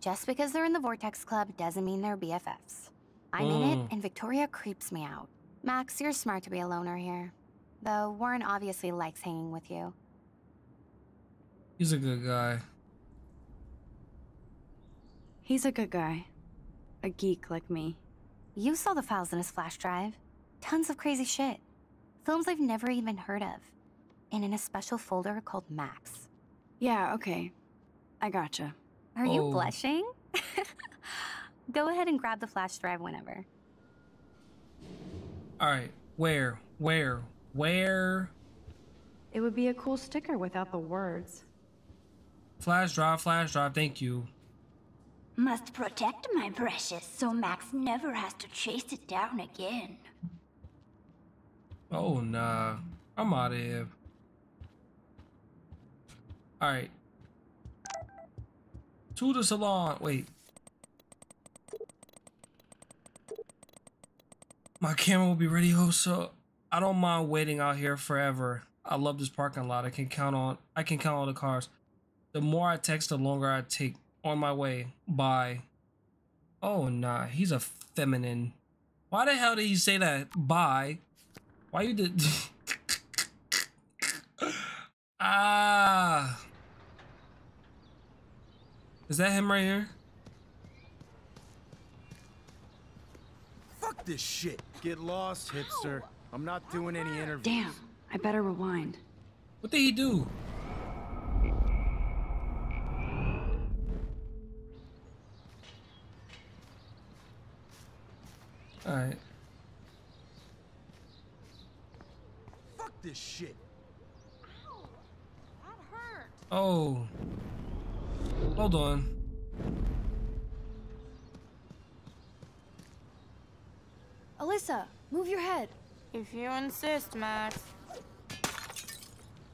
Just because they're in the Vortex Club doesn't mean they're BFFs. I'm in it, Mm. and Victoria creeps me out. Max, you're smart to be a loner here. Though Warren obviously likes hanging with you. He's a good guy. He's a good guy. A geek like me. You saw the files in his flash drive. Tons of crazy shit. Films I've never even heard of. And in a special folder called Max. Yeah, okay. I gotcha. Are you Oh. blushing? <laughs> Go ahead and grab the flash drive whenever. Alright, where? Where? Where? It would be a cool sticker without the words. Flash drive, flash drive, thank you. Must protect my precious so Max never has to chase it down again. Oh, nah. I'm out of here. Alright. To the salon. Wait. My camera will be ready, so I don't mind waiting out here forever. I love this parking lot. I can count on I can count on the cars. The more I text, the longer I take on my way. Bye. Oh nah, he's a feminine. Why the hell did he say that? Bye. Why you did <laughs> Ah Is that him right here? Fuck this shit. Get lost, hipster. I'm not doing any interviews. Damn, I better rewind. What did he do? Alright. Fuck this shit. Oh. Hold on. Alyssa, move your head. If you insist, Max.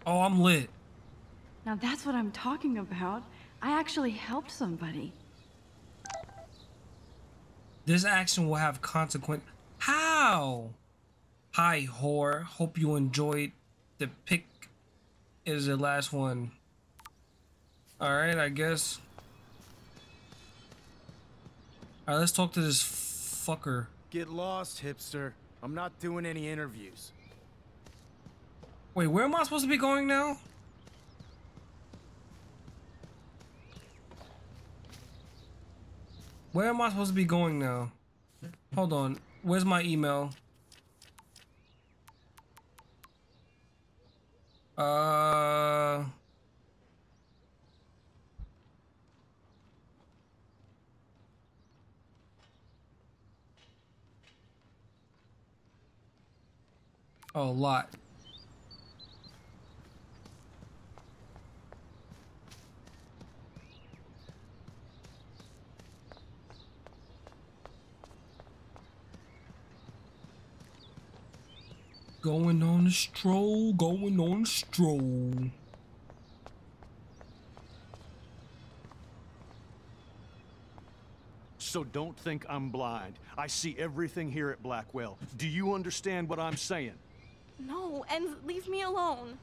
Oh, I'm lit. Now that's what I'm talking about. I actually helped somebody. This action will have consequence. How? Hi, whore. Hope you enjoyed the pick. Is the last one. Alright, I guess. Alright, let's talk to this fucker. Get lost, hipster. I'm not doing any interviews. Wait, where am I supposed to be going now? Where am I supposed to be going now? Hold on. Where's my email? Uh... Oh, a lot. Going on a stroll, going on a stroll. So don't think I'm blind. I see everything here at Blackwell. Do you understand what I'm saying? No, and leave me alone.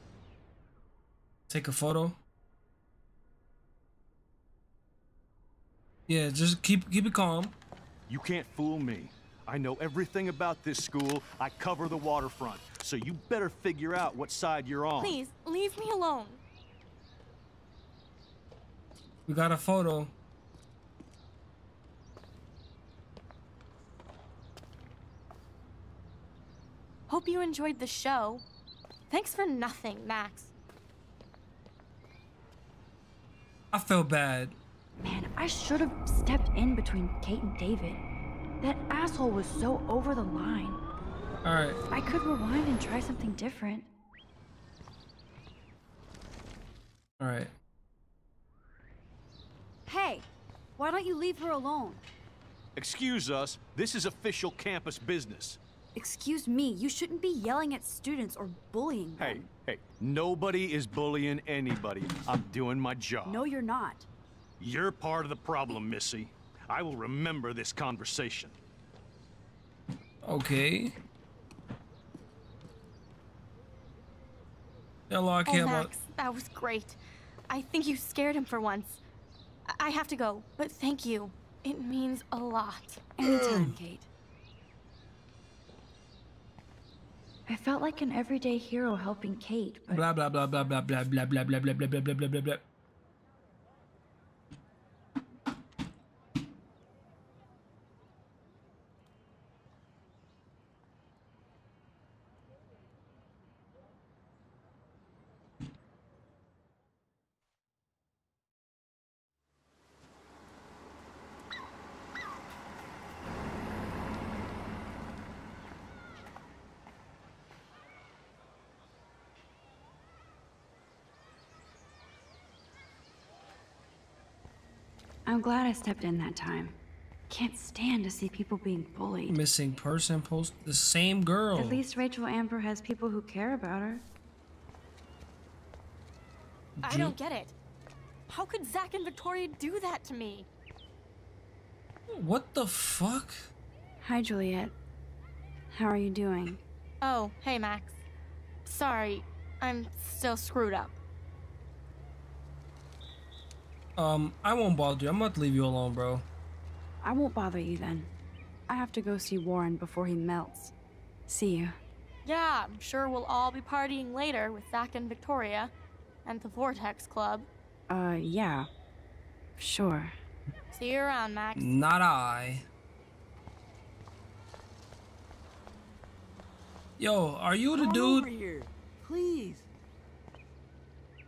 Take a photo. Yeah, just keep keep it calm. You can't fool me. I know everything about this school. I cover the waterfront. So you better figure out what side you're on. Please, leave me alone. We got a photo. Hope you enjoyed the show. Thanks for nothing, Max. I feel bad. Man, I should have stepped in between Kate and David. That asshole was so over the line. Alright. I could rewind and try something different. Alright. Hey, why don't you leave her alone? Excuse us, this is official campus business. Excuse me, you shouldn't be yelling at students or bullying them. Hey, hey, nobody is bullying anybody. I'm doing my job. No, you're not. You're part of the problem, Missy. I will remember this conversation. Okay. Hello, I Oh, can't. Max, that was great. I think you scared him for once. I- I have to go, but thank you. It means a lot. Anytime, <clears throat> Kate. I felt like an everyday hero helping Kate, Blah blah blah blah blah blah blah blah blah blah blah blah blah blah I'm glad I stepped in that time. Can't stand to see people being bullied. Missing person post the same girl. At least Rachel Amber has people who care about her. I don't get it. How could Zach and Victoria do that to me? What the fuck? Hi, Juliet. How are you doing? Oh, hey, Max. Sorry, I'm still screwed up. Um, I won't bother you. I'm about to leave you alone, bro. I won't bother you then. I have to go see Warren before he melts. See you. Yeah, I'm sure we'll all be partying later with Zach and Victoria and the Vortex Club. Uh, yeah. Sure. See you around, Max. Not I. Yo, are you the Come dude? over here, please.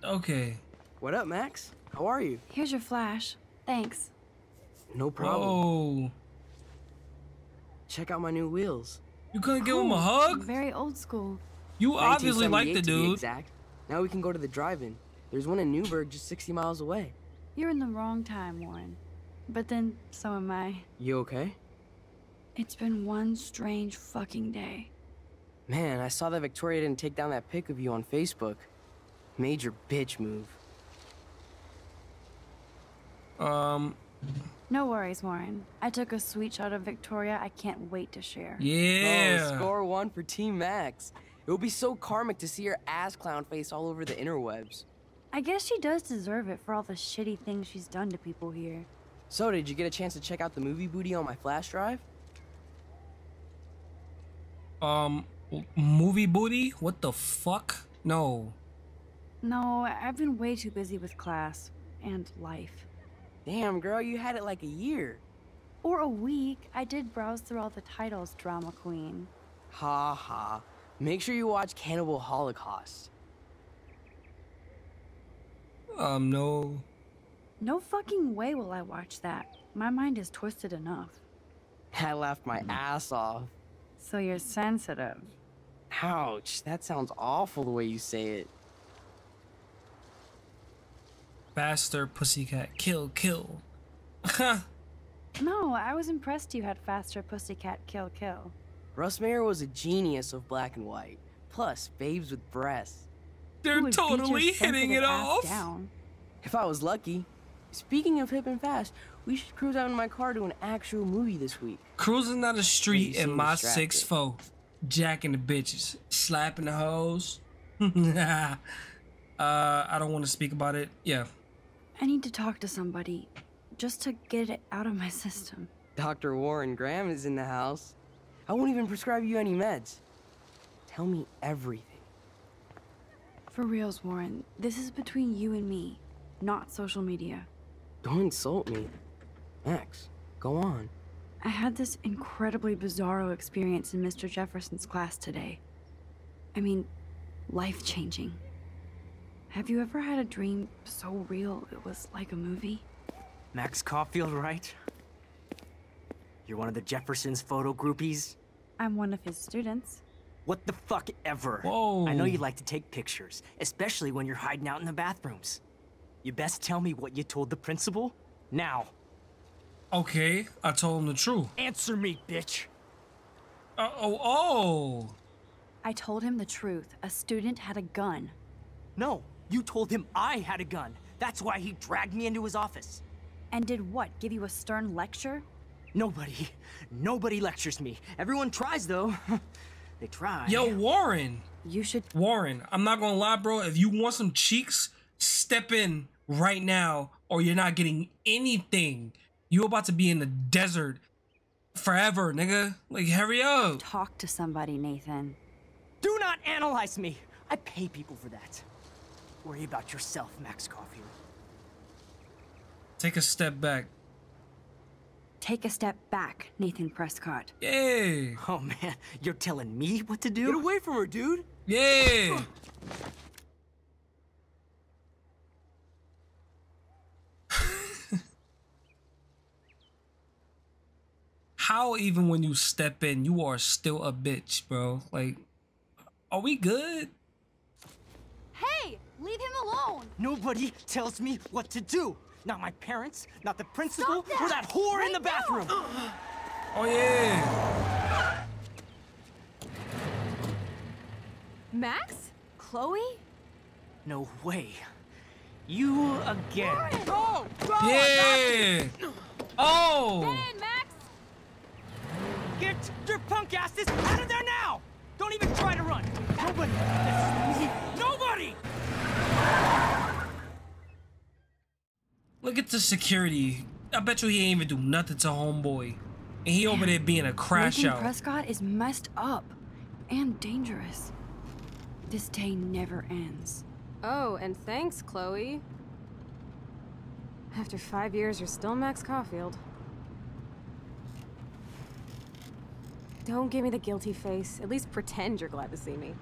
Okay. What up, Max? How are you? Here's your flash. Thanks. No problem. Whoa. Check out my new wheels. You couldn't give him a hug? Very old school. You obviously like the 1978 to be dude. Exact. Now we can go to the drive-in. There's one in Newberg, just 60 miles away. You're in the wrong time, Warren. But then, so am I. You okay? It's been one strange fucking day. Man, I saw that Victoria didn't take down that pic of you on Facebook. Major bitch move. Um, No worries, Warren. I took a sweet shot of Victoria I can't wait to share. Yeah. Oh, score one for Team Max. It would be so karmic to see her ass clown face all over the interwebs. I guess she does deserve it for all the shitty things she's done to people here. So, did you get a chance to check out the movie booty on my flash drive? um, movie booty? What the fuck? No. No, I've been way too busy with class and life. Damn, girl, you had it like a year. Or a week. I did browse through all the titles, Drama Queen. Ha ha. Make sure you watch Cannibal Holocaust. Um, no. No fucking way will I watch that. My mind is twisted enough. <laughs> I laughed my ass off. So you're sensitive. Ouch, that sounds awful the way you say it. Faster, pussycat. Kill, kill. No, I was impressed you had faster pussycat kill kill. Russ Meyer was a genius of black and white. Plus, babes with breasts. They're Who would beat your totally hitting it off. Down? If I was lucky. Speaking of hip and fast, we should cruise out in my car to an actual movie this week. Cruising down the street in my distracted. six four, jacking the bitches, slapping the hoes. <laughs> uh, I don't want to speak about it. Yeah. I need to talk to somebody just to get it out of my <laughs> system. Dr. Warren Graham is in the house. I won't even prescribe you any meds. Tell me everything. For reals, Warren, this is between you and me, not social media. Don't insult me. Max, go on. I had this incredibly bizarro experience in Mr. Jefferson's class today. I mean, life changing. Have you ever had a dream so real it was like a movie? Max Caulfield, right? You're one of the Jefferson's photo groupies? I'm one of his students. What the fuck ever? Whoa. I know you like to take pictures, especially when you're hiding out in the bathrooms. You best tell me what you told the principal now. Okay, I told him the truth. Answer me, bitch. Uh, oh, oh. I told him the truth. A student had a gun. No, you told him I had a gun. That's why he dragged me into his office. And did what? Give you a stern lecture? Nobody, nobody lectures me. Everyone tries, though. <laughs> they try. Yo, Warren. You should. Warren, I'm not gonna lie, bro. If you want some cheeks, step in right now, or you're not getting anything. You're about to be in the desert forever, nigga. Like, hurry up. Talk to somebody, Nathan. Do not analyze me. I pay people for that. Worry about yourself, Max Caulfield. Take a step back. Take a step back, Nathan Prescott. Yeah. Oh man, you're telling me what to do? Get away from her, dude. Yeah. <laughs> How even when you step in, you are still a bitch, bro? Like, are we good? Hey, leave him alone. Nobody tells me what to do. Not my parents, not the principal, or that whore right in the bathroom. <gasps> oh yeah. Max? Chloe? No way. You again. Oh! Yeah! Oh! Get in, Max! Get your punk asses out of there now! Don't even try to run! Nobody! Nobody! Look at the security. I bet you he ain't even do nothing to homeboy. And he over there being a crash Nathan out. Prescott is messed up and dangerous. This day never ends. Oh, and thanks, Chloe. After five years, you're still Max Caulfield. Don't give me the guilty face. At least pretend you're glad to see me.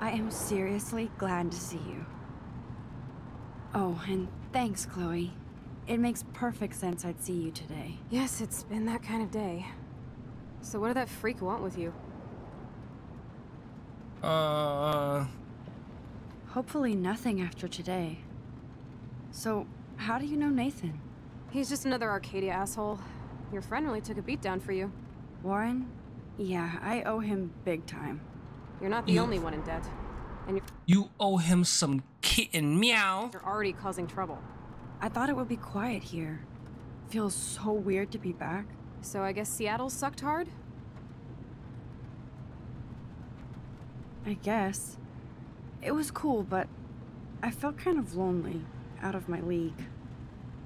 I am seriously glad to see you. Oh, and thanks, Chloe. It makes perfect sense I'd see you today. Yes, it's been that kind of day. So what did that freak want with you? Uh... Hopefully nothing after today. So, how do you know Nathan? He's just another Arcadia asshole. Your friend really took a beat down for you. Warren? Yeah, I owe him big time. You're not the only one in debt. And you're, You owe him some kitten meow. you're already causing trouble. I thought it would be quiet here. Feels so weird to be back. So I guess Seattle sucked hard? I guess. It was cool, but I felt kind of lonely, out of my league.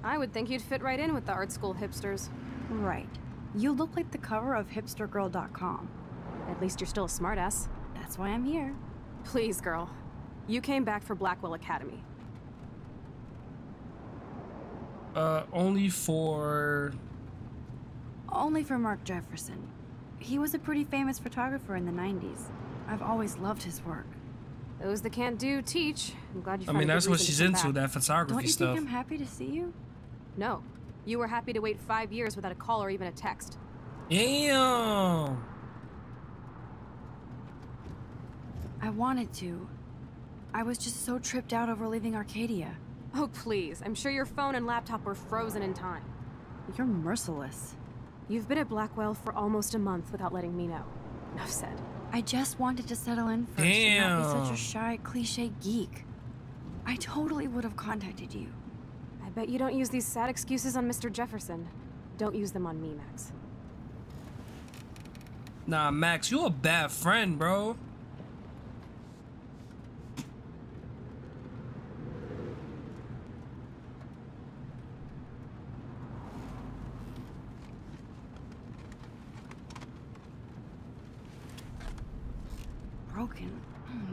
I would think you'd fit right in with the art school hipsters. Right. You look like the cover of hipstergirl.com. At least you're still a smartass. That's why I'm here. Please, girl. You came back for Blackwell Academy. Uh, only for... Only for Mark Jefferson. He was a pretty famous photographer in the 90s. I've always loved his work. Those that can't do, teach. I'm glad you I mean, that's what she's into, back. that photography Don't you stuff. think I'm happy to see you? No. You were happy to wait five years without a call or even a text. Damn! I wanted to. I was just so tripped out over leaving Arcadia. Oh, please. I'm sure your phone and laptop were frozen in time. You're merciless. You've been at Blackwell for almost a month without letting me know. Enough said. I just wanted to settle in first and not be such a shy, cliche geek. I totally would have contacted you. I bet you don't use these sad excuses on Mr. Jefferson. Don't use them on me, Max. Nah, Max, you a bad friend, bro. Broken. Oh,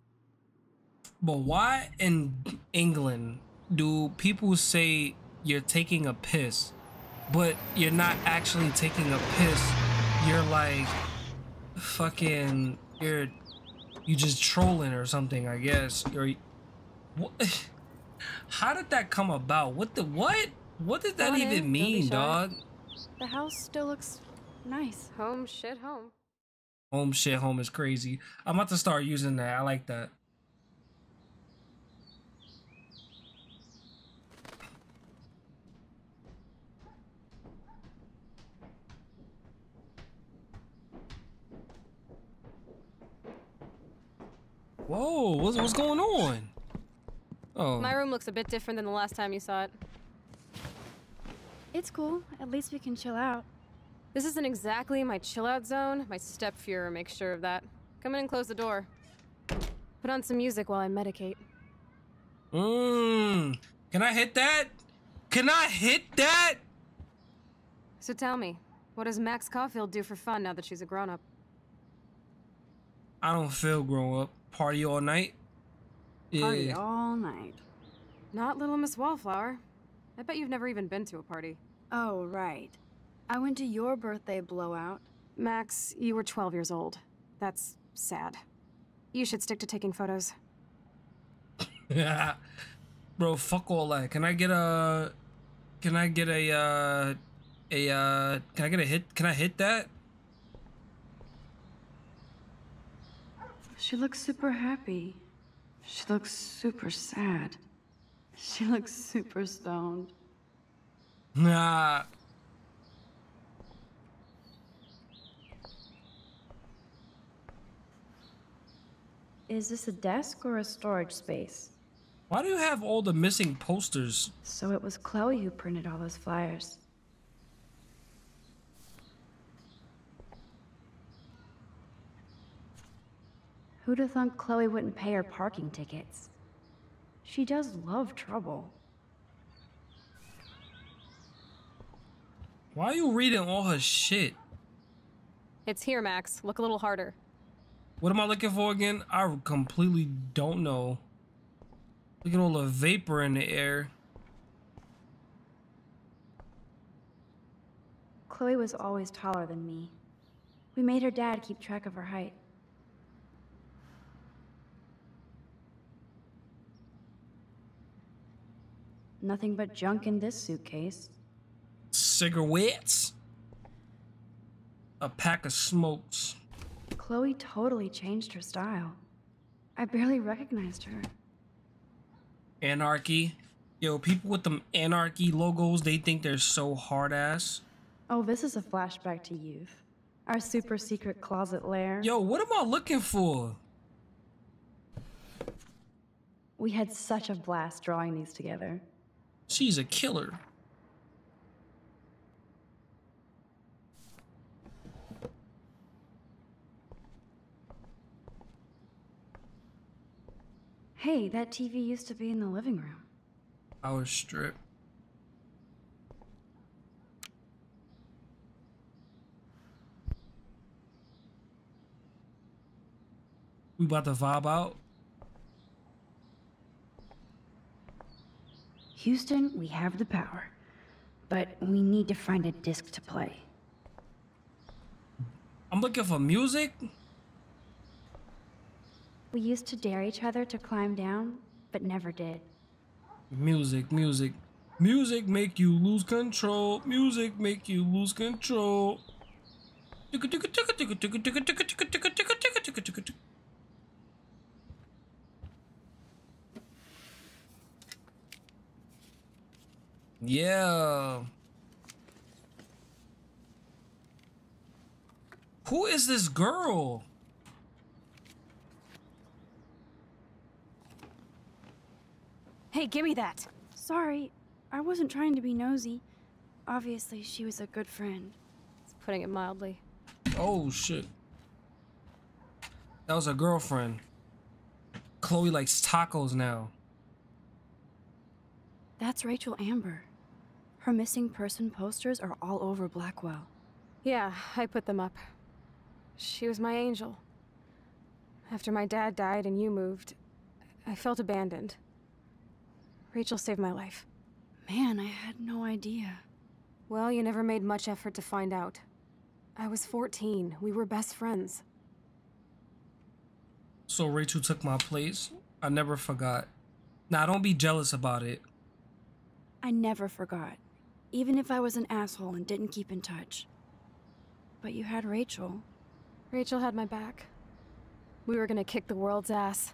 But why in England do people say you're taking a piss, but you're not actually taking a piss? You're like fucking you're you just trolling or something, I guess. You're what <laughs> How did that come about? What the what? What did that on in, even mean, dog? The house still looks nice. Home, shit, home. Home shit home is crazy. I'm about to start using that. I like that. Whoa, what's, what's going on? Oh, My room looks a bit different than the last time you saw it. It's cool. At least we can chill out. This isn't exactly my chill out zone. My step Fuhrer makes sure of that. Come in and close the door. Put on some music while I medicate. Mmm. Can I hit that? Can I hit that? So tell me, what does Max Caulfield do for fun now that she's a grown up? I don't feel grown up. Party all night. Party Yeah. all night. Not little Miss Wallflower. I bet you've never even been to a party. Oh, right. I went to your birthday blowout. Max, you were 12 years old. That's sad. You should stick to taking photos. <laughs> Bro, fuck all that. Can I get a... Can I get a, uh... A, uh... Can I get a hit? Can I hit that? She looks super happy. She looks super sad. She looks super stoned. Nah. Is this a desk or a storage space? Why do you have all the missing posters? So it was Chloe who printed all those flyers. Who'd have thunk Chloe wouldn't pay her parking tickets? She does love trouble. Why are you reading all her shit? It's here, Max. Look a little harder. What am I looking for again? I completely don't know. Look at all the vapor in the air. Chloe was always taller than me. We made her dad keep track of her height. Nothing but junk in this suitcase. Cigarettes. A pack of smokes. Chloe totally changed her style. I barely recognized her. Anarchy. Yo, people with them anarchy logos, they think they're so hard ass. Oh, this is a flashback to youth. Our super secret closet lair. Yo, what am I looking for? We had such a blast drawing these together. She's a killer. Hey, that TV used to be in the living room. Power strip. We about to vibe out. Houston, we have the power, but we need to find a disc to play. I'm looking for music. We used to dare each other to climb down, but never did. Music, music. Music make you lose control. Music make you lose control. Yeah. Who is this girl? Hey, give me that. Sorry, I wasn't trying to be nosy. Obviously, she was a good friend. It's putting it mildly. Oh, shit. That was a girlfriend. Chloe likes tacos now. That's Rachel Amber. Her missing person posters are all over Blackwell. Yeah, I put them up. She was my angel. After my dad died and you moved, I felt abandoned. Rachel saved my life. Man, I had no idea. Well, you never made much effort to find out. I was 14. We were best friends. So Rachel took my place? I never forgot. Now, don't be jealous about it. I never forgot. Even if I was an asshole and didn't keep in touch. But you had Rachel. Rachel had my back. We were gonna kick the world's ass.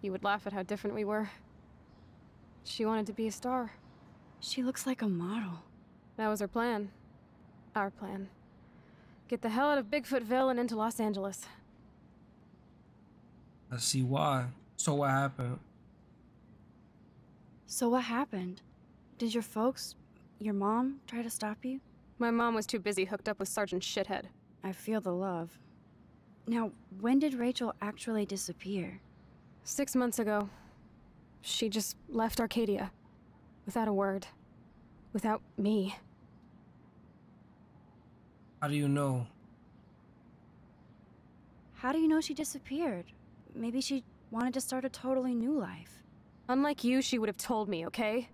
You would laugh at how different we were. She wanted to be a star. She looks like a model. That was her plan. Our plan. Get the hell out of Bigfootville and into Los Angeles. I see why. So what happened? So what happened? Did your folks, your mom, try to stop you? My mom was too busy hooked up with Sergeant Shithead. I feel the love. Now, when did Rachel actually disappear? Six months ago. She just left Arcadia. Without a word. Without me. How do you know? How do you know she disappeared? Maybe she wanted to start a totally new life. Unlike you, she would have told me, okay?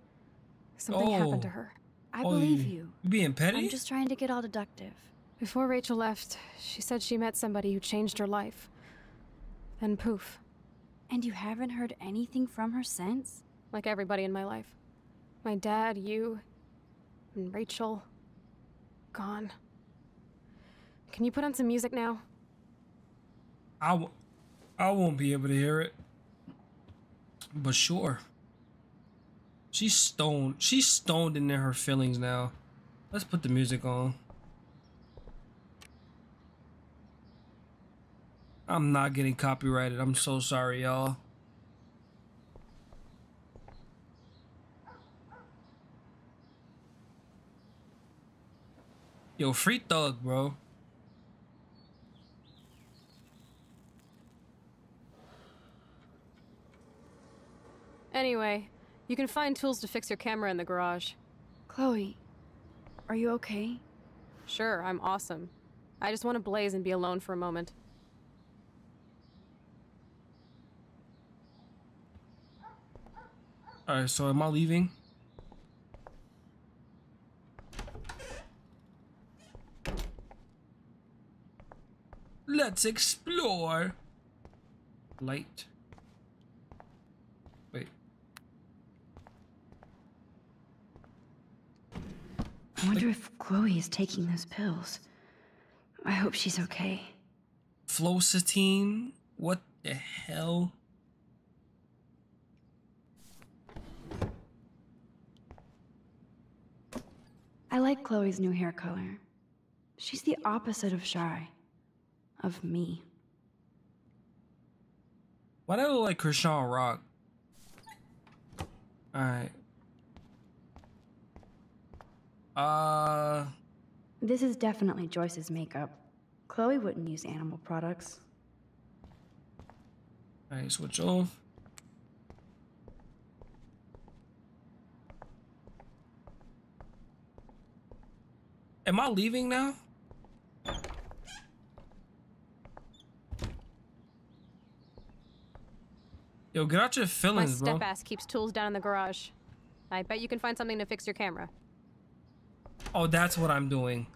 Something happened to oh. her. I Oh, believe you- you. You being petty? I'm just trying to get all deductive. Before Rachel left, she said she met somebody who changed her life. Then poof. And you haven't heard anything from her since? Like everybody in my life. My dad, you, and Rachel. Gone. Can you put on some music now? I, w- I won't be able to hear it. But sure. She's stoned. She's stoned into her feelings now. Let's put the music on. I'm not getting copyrighted. I'm so sorry, y'all. Yo, free thug, bro. Anyway, you can find tools to fix your camera in the garage. Chloe, are you okay? Sure, I'm awesome. I just want to blaze and be alone for a moment. Alright, so am I leaving? Let's explore. Light. I wonder if Chloe is taking those pills. I hope she's okay. Flocetine? What the hell? I like Chloe's new hair color. She's the opposite of shy. Of me. Why do I look like Krishan Rock? Alright. Uh This is definitely Joyce's makeup. Chloe wouldn't use animal products. Alright, switch off. Am I leaving now? Yo, get out your My feelings, bro. step ass keeps tools down in the garage. I bet you can find something to fix your camera. Oh, that's what I'm doing.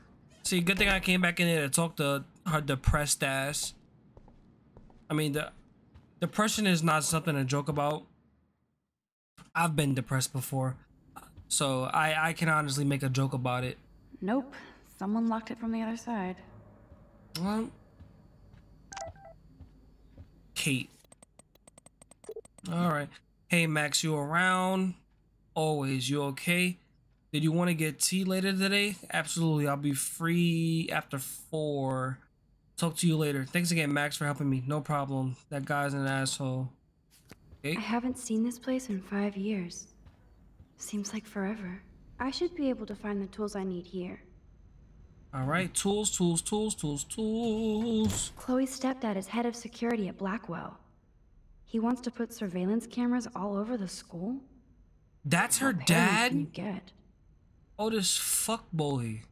See, good thing I came back in here to talk to her depressed ass. I mean, the depression is not something to joke about. I've been depressed before, so I I can honestly make a joke about it. Nope. Someone locked it from the other side. Well, Kate. All right. Hey, Max, you around? Always. You okay? Did you want to get tea later today? Absolutely. I'll be free after four. Talk to you later. Thanks again, Max, for helping me. No problem. That guy's an asshole. I haven't seen this place in five years. Seems like forever. I should be able to find the tools I need here. All right. Tools, tools, tools, tools, tools. Chloe's stepdad is head of security at Blackwell. He wants to put surveillance cameras all over the school? That's her dad? can you get? Oh, this fuck boy.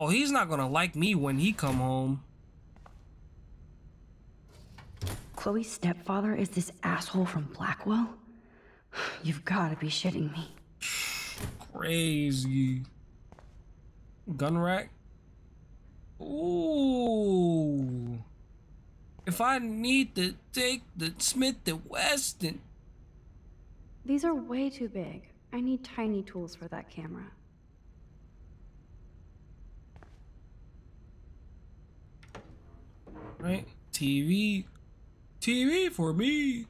Oh, he's not gonna like me when he come home. Chloe's stepfather is this asshole from Blackwell? <sighs> You've gotta be shitting me. Crazy. Gun rack? Ooh. If I need to take the Smith and Weston. These are way too big. I need tiny tools for that camera. Right? TV. TV for me.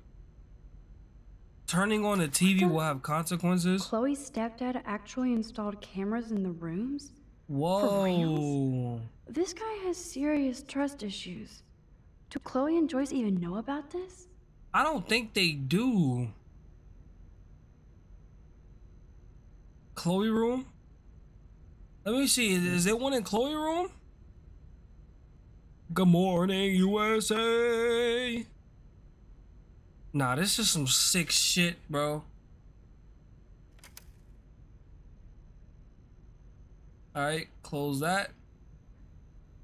Turning on the TV will have consequences. Chloe's stepdad actually installed cameras in the rooms? Whoa. This guy has serious trust issues. Do Chloe and Joyce even know about this? I don't think they do. Chloe room? Let me see. Is there one in Chloe room? Good morning, USA. Nah, this is some sick shit, bro. Alright, close that.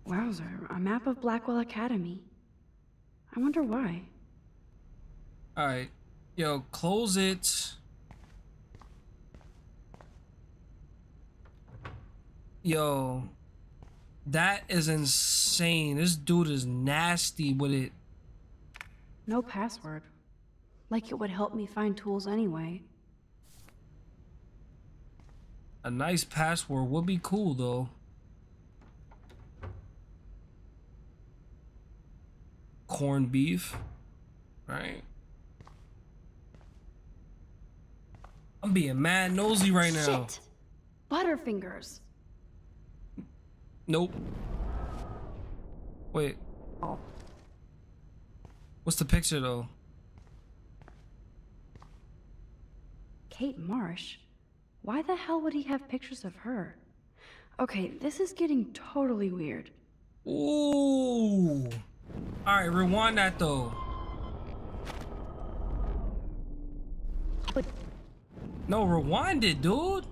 Wowzer, a map of Blackwell Academy. I wonder why. Alright. Yo, close it. Yo, that is insane. This dude is nasty with it. No password. Like it would help me find tools anyway. A nice password would be cool though. Corned beef, right? I'm being mad nosy right now. Shit! Butterfingers. Nope. Wait. Oh. What's the picture though? Kate Marsh? Why the hell would he have pictures of her? Okay, this is getting totally weird. Ooh. Alright, rewind that though. But No, rewind it, dude.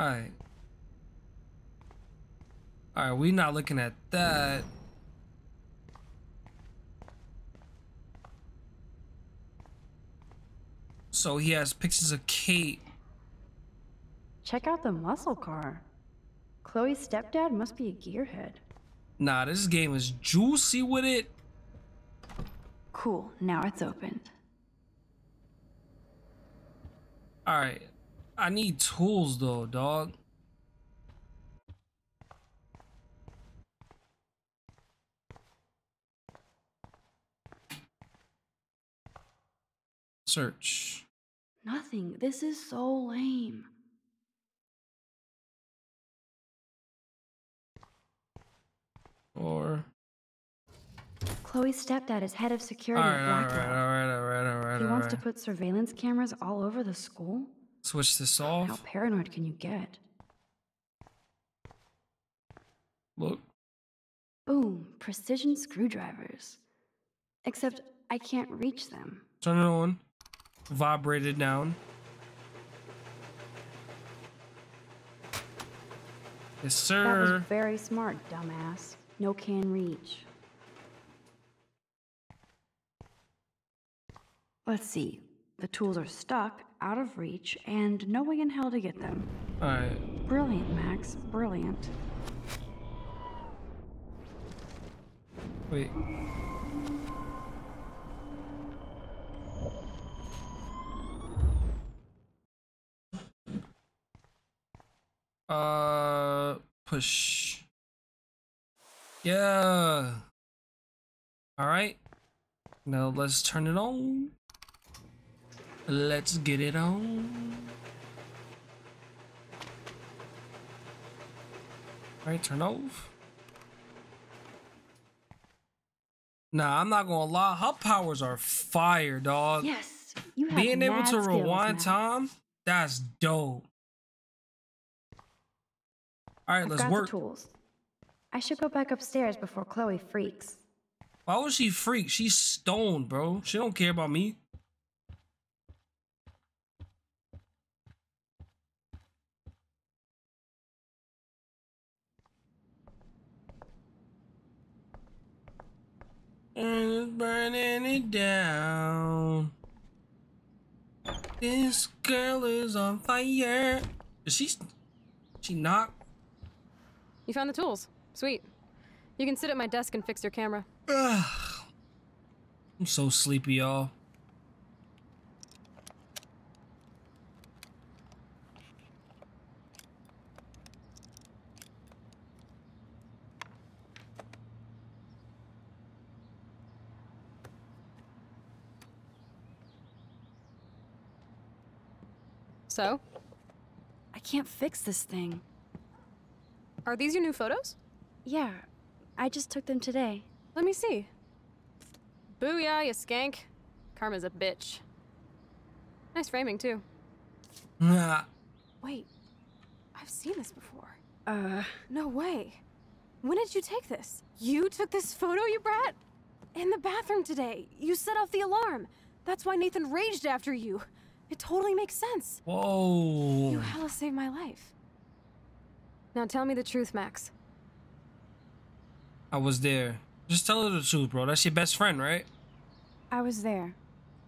Alright. Alright, we not looking at that. So he has pictures of Kate. Check out the muscle car. Chloe's stepdad must be a gearhead. Nah, this game is juicy with it. Cool, now it's opened. Alright. I need tools though, dog. Search. Nothing. This is so lame. Or Chloe's stepdad is head of security alright, at Blackwell. alright, alright, alright, he wants to put surveillance cameras all over the school? Switch this off. How paranoid can you get? Look. Boom, precision screwdrivers. Except I can't reach them. Turn it on. Vibrate it down. Yes, sir. That was sir. very smart, dumbass. No can reach. Let's see. The tools are stuck, out of reach, and no way in hell to get them. Alright. Brilliant, Max. Brilliant. Wait. Uh, push. Yeah. All right. Now let's turn it on. Let's get it on. All right, turn off. Nah, I'm not gonna lie. Her powers are fire, dog. Yes, you have Being able to rewind time, that's dope. All right, I've let's got work. the tools. I should go back upstairs before Chloe freaks. Why would she freak? She's stoned, bro. She don't care about me. Burning it down. This girl is on fire. Is she? She not? You found the tools. Sweet. You can sit at my desk and fix your camera. Ugh. I'm so sleepy, y'all. So? I can't fix this thing. Are these your new photos? Yeah, I just took them today. Let me see. Booyah, you skank. Karma's a bitch. Nice framing, too. <sighs> Wait, I've seen this before. Uh. No way. When did you take this? You took this photo, you brat? In the bathroom today. You set off the alarm. That's why Nathan raged after you. It totally makes sense. Whoa. You hella saved my life. Now tell me the truth, Max. I was there. Just tell her the truth, bro. That's your best friend, right? I was there,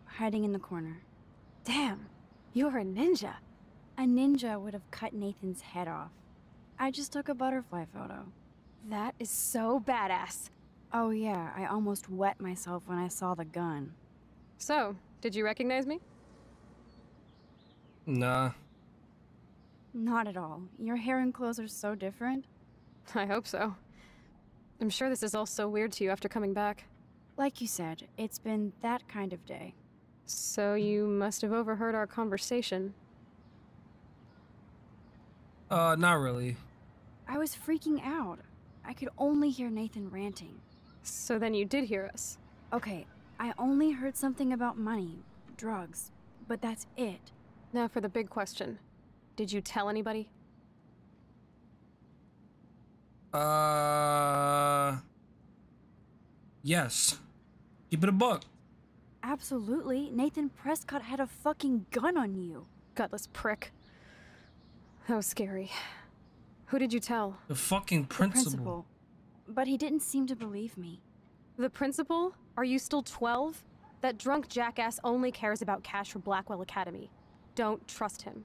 hiding in the corner. Damn, you're a ninja. A ninja would have cut Nathan's head off. I just took a butterfly photo. That is so badass. Oh yeah, I almost wet myself when I saw the gun. So, did you recognize me? Nah. Not at all. Your hair and clothes are so different. <laughs> I hope so. I'm sure this is all so weird to you after coming back. Like you said, it's been that kind of day. So you must have overheard our conversation. Uh, not really. I was freaking out. I could only hear Nathan ranting. So then you did hear us. Okay, I only heard something about money, drugs, but that's it. Now for the big question. Did you tell anybody? Uh. Yes. Keep it a book. Absolutely. Nathan Prescott had a fucking gun on you. Gutless prick. That was scary. Who did you tell? The fucking principal. The principal. But he didn't seem to believe me. The principal? Are you still 12? That drunk jackass only cares about cash for Blackwell Academy. Don't trust him.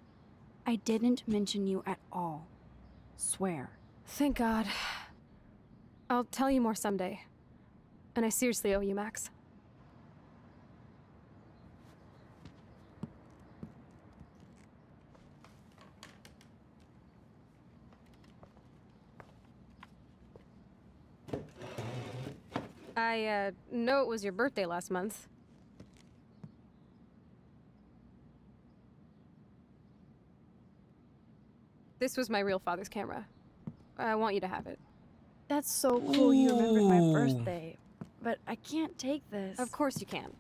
I didn't mention you at all. Swear. Thank God. I'll tell you more someday. And I seriously owe you, Max. I, uh, know it was your birthday last month. This was my real father's camera. I want you to have it. That's so cool you remembered my birthday. But I can't take this. Of course you can.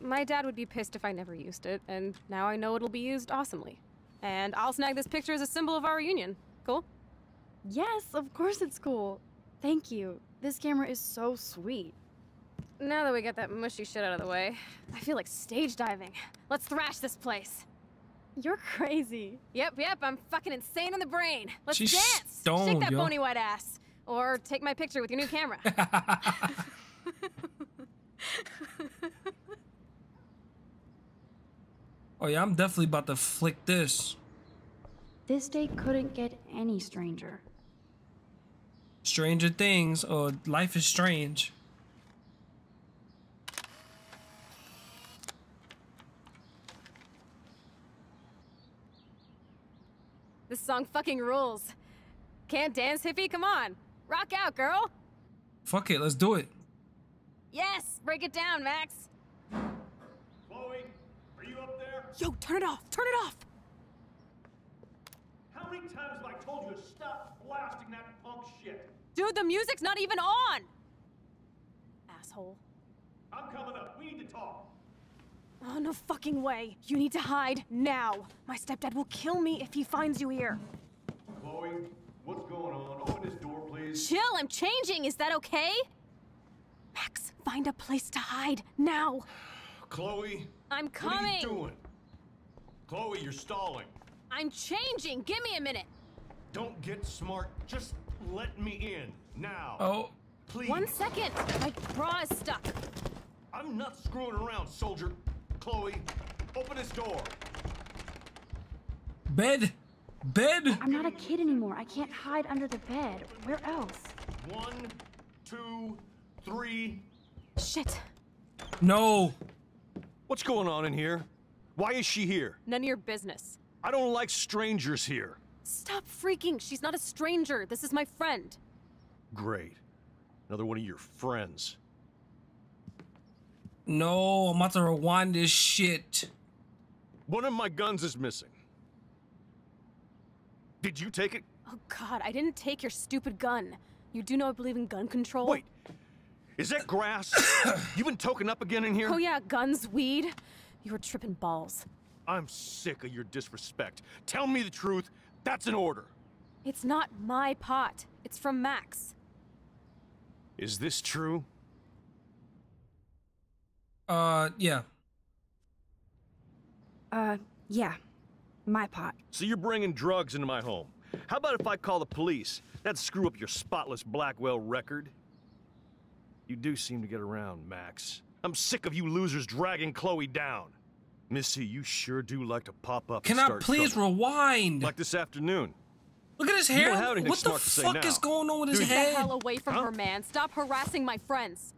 My dad would be pissed if I never used it, and now I know it'll be used awesomely. And I'll snag this picture as a symbol of our reunion. Cool? Yes, of course it's cool. Thank you. This camera is so sweet. Now that we got that mushy shit out of the way, I feel like stage diving. Let's thrash this place. You're crazy. Yep, yep, I'm fucking insane in the brain. Let's She's dance. stoned, Shake that yo. bony white ass. Or take my picture with your new camera. <laughs> Oh yeah, I'm definitely about to flick this. This day couldn't get any stranger. Stranger Things or Life is Strange. This song fucking rules. Can't dance, hippie? Come on. Rock out, girl. Fuck it, let's do it. Yes, break it down, Max. Chloe, are you up there? Yo, turn it off. Turn it off. How many times have I told you to stop blasting that punk shit? Dude, the music's not even on. Asshole. I'm coming up. We need to talk. Oh, no fucking way. You need to hide now. My stepdad will kill me if he finds you here. Chloe, what's going on? Open this door, please. Chill, I'm changing. Is that okay? Max, find a place to hide now. Chloe, I'm coming. what are coming. you doing? Chloe, you're stalling. I'm changing. Give me a minute. Don't get smart. Just let me in now. Oh. Please. One second. My bra is stuck. I'm not screwing around, soldier. Chloe, open this door. Bed? Bed? I'm not a kid anymore. I can't hide under the bed. Where else? One, two, three. Shit. No. What's going on in here? Why is she here? None of your business. I don't like strangers here. Stop freaking. She's not a stranger. This is my friend. Great. Another one of your friends. No, I'm about to rewind this shit. One of my guns is missing. Did you take it? Oh god, I didn't take your stupid gun. You do know I believe in gun control? Wait. Is that grass? <coughs> you been token up again in here? Oh yeah, guns, weed. You were tripping balls. I'm sick of your disrespect. Tell me the truth. That's an order. It's not my pot. It's from Max. Is this true? Uh, yeah. Uh, yeah. My pot. So you're bringing drugs into my home. How about if I call the police? That'd screw up your spotless Blackwell record. You do seem to get around, Max. I'm sick of you losers dragging Chloe down. Missy, you sure do like to pop up Can and I please trouble. rewind? Like this afternoon. Look at his hair. don't What the smart to say fuck is going on with his Do you? Get the hell away from her, man. Stop harassing my friends.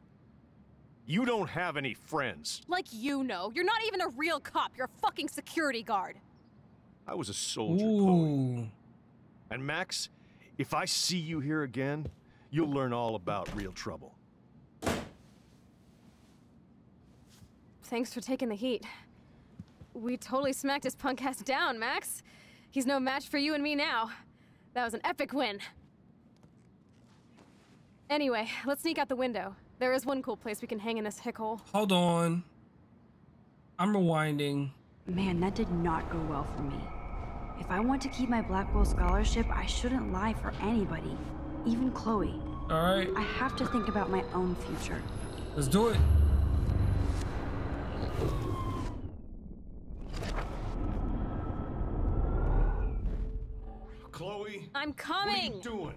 You don't have any friends. Like you know. You're not even a real cop. You're a fucking security guard. I was a soldier, Ooh. Chloe. And Max, if I see you here again, you'll learn all about real trouble. Thanks for taking the heat. We totally smacked his punk ass down, Max. He's no match for you and me now. That was an epic win. Anyway, let's sneak out the window. There is one cool place we can hang in this hick hole. Hold on. I'm rewinding. Man, that did not go well for me. If I want to keep my Blackwell scholarship, I shouldn't lie for anybody, even Chloe. Alright, I have to think about my own future. let's do it. Chloe, I'm coming! what are coming! you doing?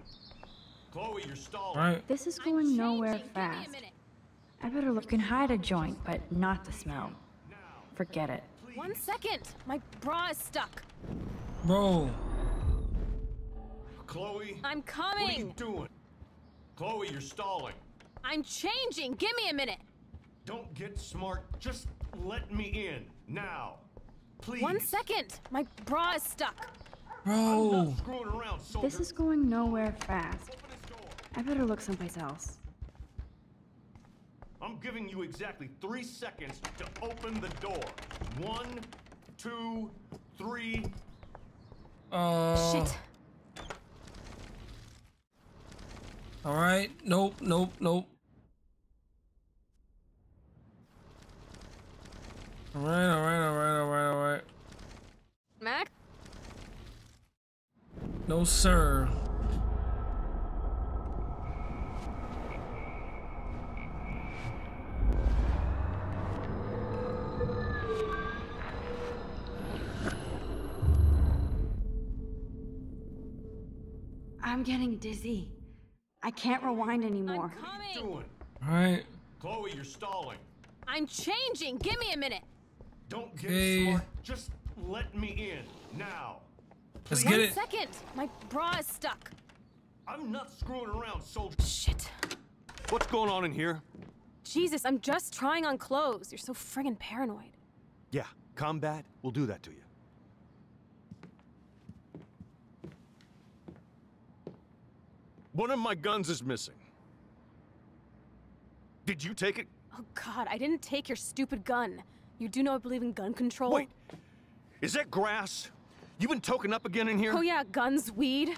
Chloe, you're stalling. Alright. This is going nowhere fast. I better look and hide a joint, but not the smell. Forget it. One second! My bra is stuck. Bro. Chloe, I'm coming. what are you doing? Chloe, you're stalling. I'm changing! Give me a minute! Don't get smart. Just let me in now. Please. One second! My bra is stuck. Bro. Screwing around, soldier. This is going nowhere fast. I better look someplace else. I'm giving you exactly three seconds to open the door. One, two, three. Uh. Shit. Alright. Nope, nope, nope. Alright, alright, alright, alright, alright. Mac? No, sir. I'm getting dizzy. I can't rewind anymore. I'm Doing. Alright. Chloe, you're stalling. I'm changing! Give me a minute! Don't get Okay. smart. Just let me in now. Let's One get it. second! My bra is stuck. I'm not screwing around, soldier. Shit. What's going on in here? Jesus, I'm just trying on clothes. You're so friggin' paranoid. Yeah, combat will do that to you. One of my guns is missing. Did you take it? Oh god, I didn't take your stupid gun. You do know I believe in gun control? Wait, is that grass? You been token up again in here? Oh yeah, guns, weed.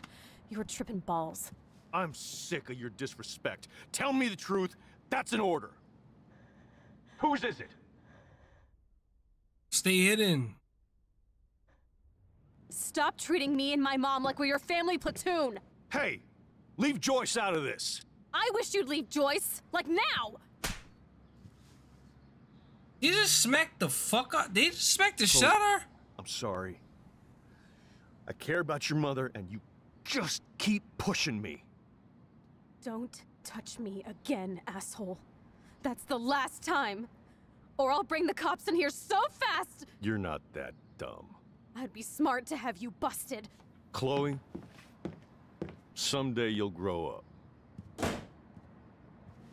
You were tripping balls. I'm sick of your disrespect. Tell me the truth. That's an order. Whose is it? Stay hidden. Stop treating me and my mom like we're your family platoon. Hey, leave Joyce out of this. I wish you'd leave Joyce. Like now. You just smacked the fuck out. They just smacked the shit out? I'm sorry. I care about your mother, and you just keep pushing me. Don't touch me again, asshole. That's the last time. Or I'll bring the cops in here so fast, You're not that dumb. I'd be smart to have you busted. Chloe, someday you'll grow up.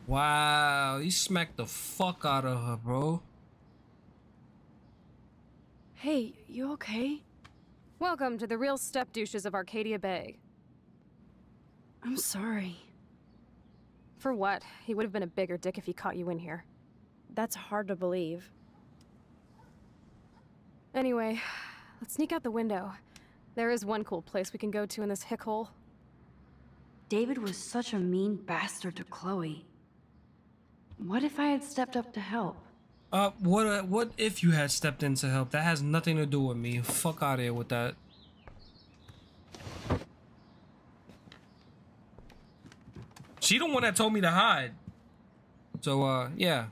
Wow, he smacked the fuck out of her, bro. Hey, you okay? Welcome to the real step douches of Arcadia Bay. I'm sorry. For what? He would have been a bigger dick if he caught you in here. That's hard to believe. Anyway, let's sneak out the window. There is one cool place we can go to in this hick hole. David was such a mean bastard to Chloe. What if I had stepped up to help? Uh, what uh, what if you had stepped in to help? That has nothing to do with me. Fuck out of here with that. She the one that told me to hide. So, uh, yeah.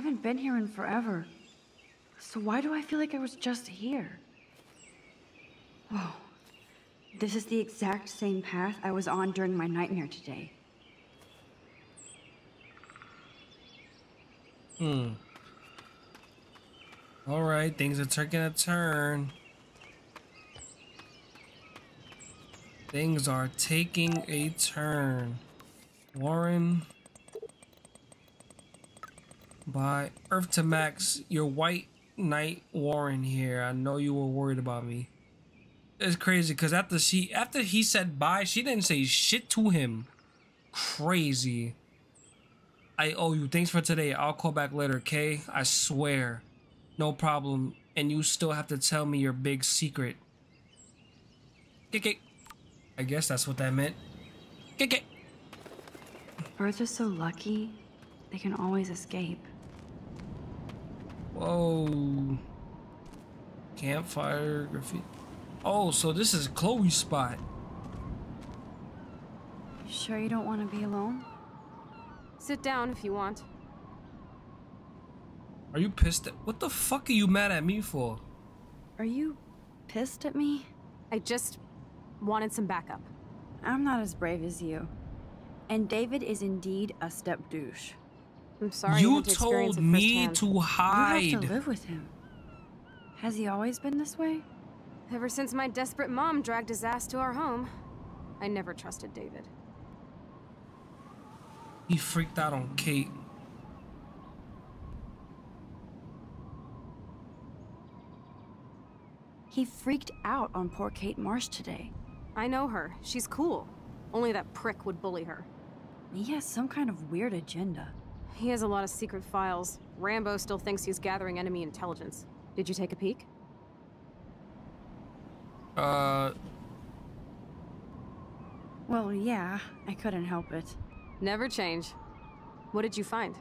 Haven't been here in forever. So why do I feel like I was just here? Whoa. This is the exact same path I was on during my nightmare today. Hmm. Alright, things are taking a turn. Things are taking a turn. Warren. By Earth to Max, your white knight Warren here. I know you were worried about me. It's crazy because after she after he said bye, she didn't say shit to him. Crazy. I owe you. Thanks for today. I'll call back later, okay? I swear. No problem. And you still have to tell me your big secret. Kick I guess that's what that meant. Kick Birds are so lucky, they can always escape. Whoa. Campfire graffiti. Oh, so this is Chloe's spot. Sure you don't want to be alone? Sit down if you want. Are you pissed at- What the fuck are you mad at me for? Are you pissed at me? I just wanted some backup. I'm not as brave as you. And David is indeed a step douche. I'm sorry You you to told it me firsthand. to You hide. have to live with him. Has he always been this way? Ever since my desperate mom dragged his ass to our home, I never trusted David. He freaked out on Kate. He freaked out on poor Kate Marsh today. I know her. She's cool. Only that prick would bully her. He has some kind of weird agenda. He has a lot of secret files. Rambo still thinks he's gathering enemy intelligence. Did you take a peek? Uh, Well, yeah, I couldn't help it. Never change. What did you find?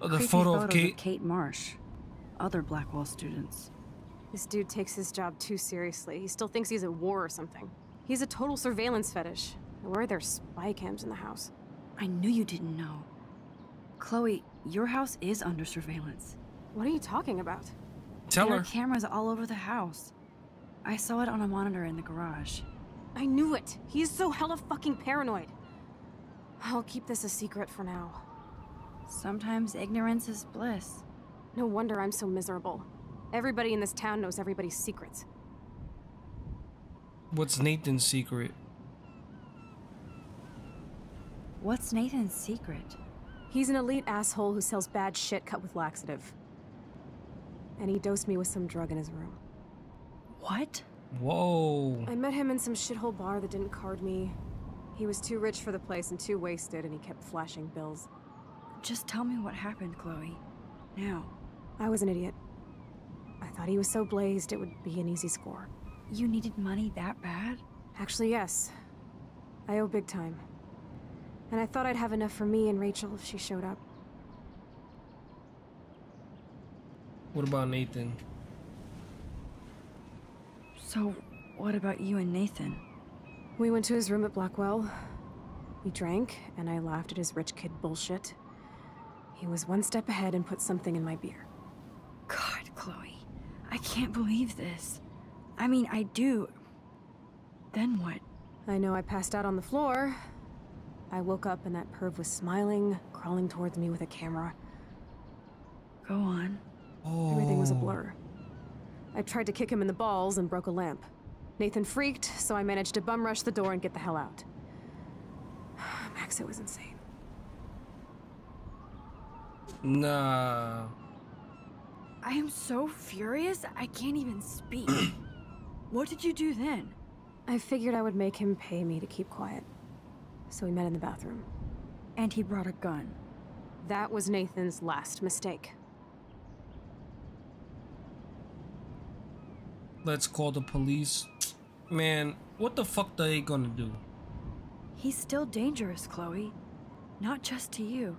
the Creepy photo of photos Kate. Kate Marsh. Other Blackwell students. This dude takes his job too seriously. He still thinks he's at war or something. He's a total surveillance fetish. Where are there spy cams in the house? I knew you didn't know. Chloe, your house is under surveillance. What are you talking about? Tell there her. are cameras all over the house. I saw it on a monitor in the garage. I knew it. He's so hella fucking paranoid. I'll keep this a secret for now. Sometimes ignorance is bliss. No wonder I'm so miserable. Everybody in this town knows everybody's secrets. What's Nathan's secret? What's Nathan's secret? He's an elite asshole who sells bad shit cut with laxative. And he dosed me with some drug in his room. What? Whoa. I met him in some shithole bar that didn't card me. He was too rich for the place and too wasted, and he kept flashing bills. Just tell me what happened, Chloe. Now. I was an idiot. I thought he was so blazed it would be an easy score. You needed money that bad? Actually, yes. I owe big time. And I thought I'd have enough for me and Rachel if she showed up. What about Nathan? So, what about you and Nathan? We went to his room at Blackwell. We drank, and I laughed at his rich kid bullshit. He was one step ahead and put something in my beer. God, Chloe. I can't believe this. I mean, I do. Then what? I know I passed out on the floor. I woke up and that perv was smiling, crawling towards me with a camera. Go on. Everything was a blur. I tried to kick him in the balls and broke a lamp. Nathan freaked, so I managed to bum rush the door and get the hell out. <sighs> Max, it was insane. Nah. I am so furious, I can't even speak. <clears throat> what did you do then? I figured I would make him pay me to keep quiet. So we met in the bathroom. And he brought a gun. That was Nathan's last mistake. Let's call the police. Man, what the fuck are they gonna do? He's still dangerous, Chloe. Not just to you.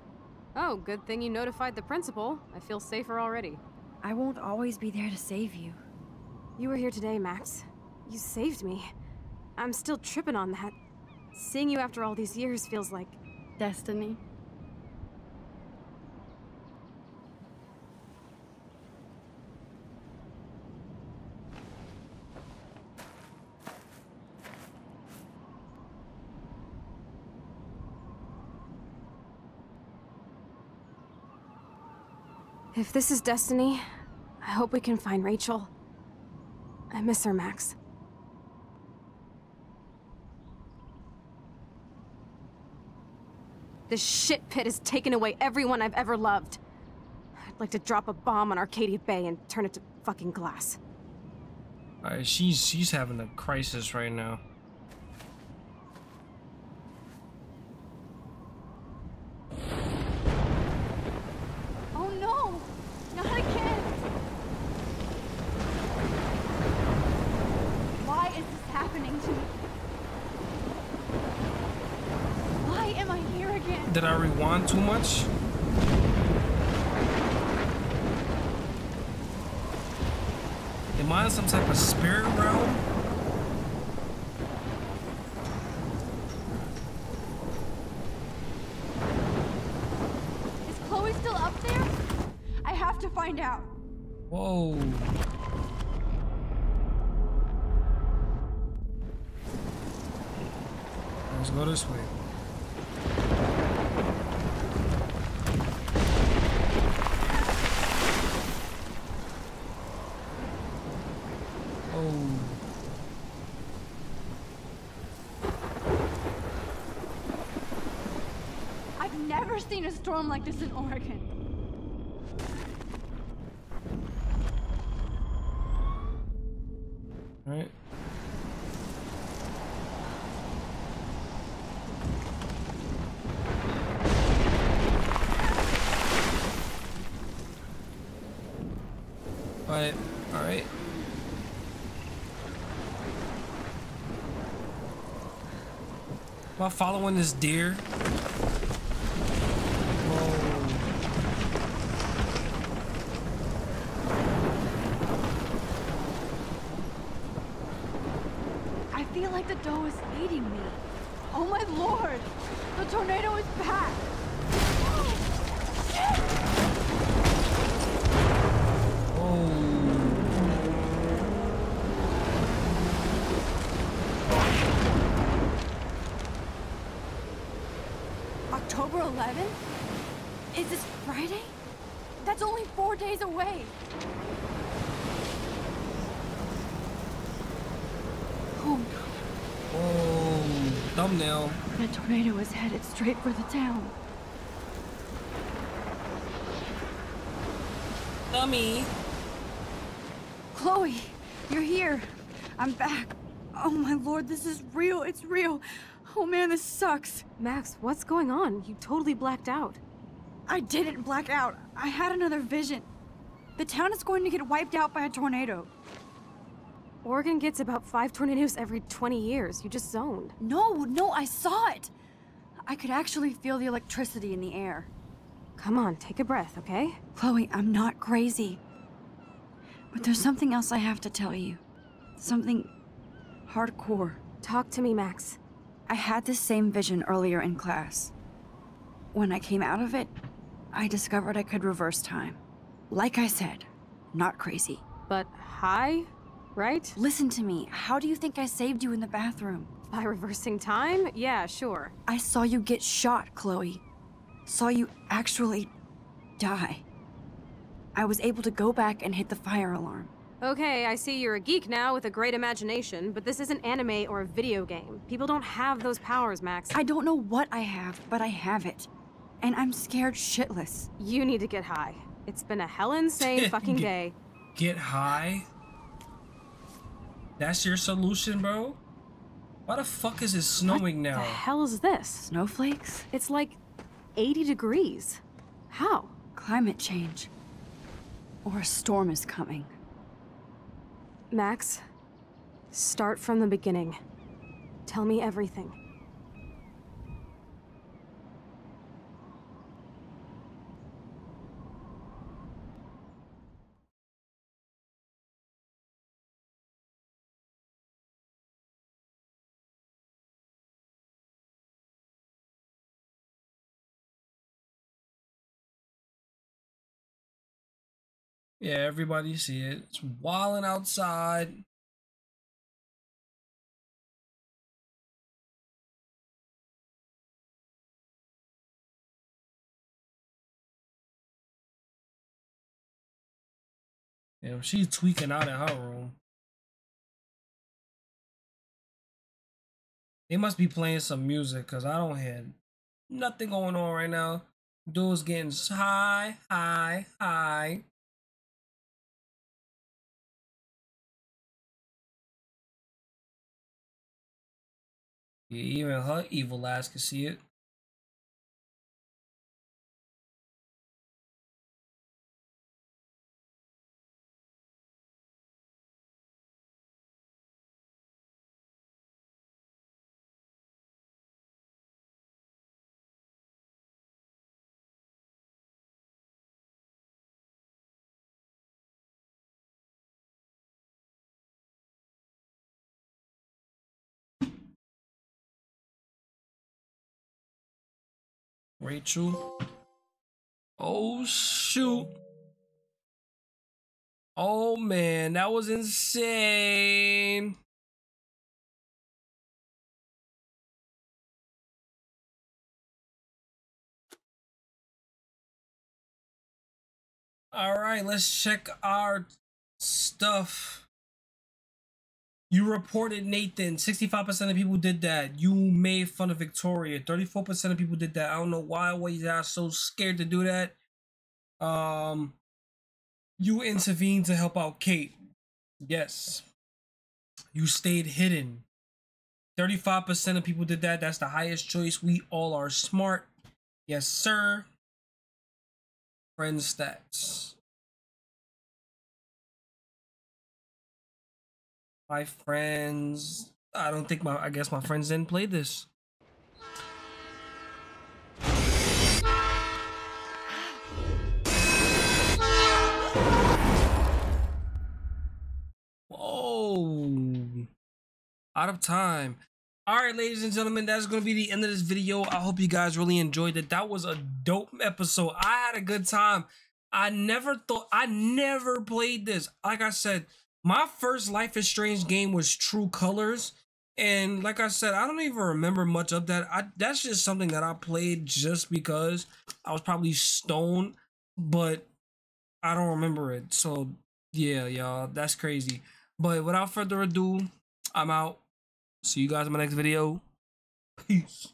Oh, good thing you notified the principal. I feel safer already. I won't always be there to save you. You were here today, Max. You saved me. I'm still tripping on that. Seeing you after all these years feels like... Destiny? If this is destiny, I hope we can find Rachel. I miss her, Max. This shit pit has taken away everyone I've ever loved. I'd like to drop a bomb on Arcadia Bay and turn it to fucking glass. Alright, she's she's having a crisis right now. Oh no! Not again! Why is this happening to me? Why am I here again? Too much? Am I in some type of spirit realm? Is Chloe still up there? I have to find out. Whoa. Let's go this way. Oh. I've never seen a storm like this in Oregon. Right. But, alright. Am I following this deer? The doe is eating me. Oh my lord! The tornado is back! Oh. October 11th? Is this Friday? That's only four days away. Oh no. Oh, thumbnail. The tornado is headed straight for the town. Dummy. Chloe, you're here. I'm back. Oh my lord, this is real. It's real. Oh man, this sucks. Max, what's going on? You totally blacked out. I didn't black out. I had another vision. The town is going to get wiped out by a tornado. Oregon gets about five tornadoes every 20 years. You just zoned. No, no, I saw it. I could actually feel the electricity in the air. Come on, take a breath, okay? Chloe, I'm not crazy. But there's something else I have to tell you. Something hardcore. Talk to me, Max. I had this same vision earlier in class. When I came out of it, I discovered I could reverse time. Like I said, not crazy. But high, right? Listen to me. How do you think I saved you in the bathroom? By reversing time? Yeah, sure. I saw you get shot, Chloe. Saw you actually die. I was able to go back and hit the fire alarm. Okay, I see you're a geek now with a great imagination, but this isn't anime or a video game. People don't have those powers, Max. I don't know what I have, but I have it. And I'm scared shitless. You need to get high. It's been a hell insane <laughs> fucking Get- day. Get high? That's your solution, bro? Why the fuck is it snowing now? What the hell is this? Snowflakes? It's like 80 degrees. How? Climate change. Or a storm is coming. Max, start from the beginning. Tell me everything. Yeah, everybody see it. It's wilding outside. Yeah, she's tweaking out in her room. They must be playing some music because I don't hear nothing going on right now. Dude's getting high, high, high. Yeah, even her evil ass can see it. Rachel. Oh shoot. Oh man, that was insane. All right, let's check our stuff. You reported Nathan. 65% of people did that. You made fun of Victoria. 34% of people did that. I don't know why why you guys so scared to do that. Um you intervened to help out Kate. Yes. You stayed hidden. 35% of people did that. That's the highest choice. We all are smart. Yes, sir. Friend stats. My friends. I don't think my. I guess my friends didn't play this. Whoa. Out of time. All right, ladies and gentlemen, that's going to be the end of this video. I hope you guys really enjoyed it. That was a dope episode. I had a good time. I never thought, I never played this. Like I said, my first Life is Strange game was True Colors. And like I said, I don't even remember much of that. I that's just something that I played just because I was probably stoned, but I don't remember it. So yeah, y'all, that's crazy. But without further ado, I'm out. See you guys in my next video. Peace.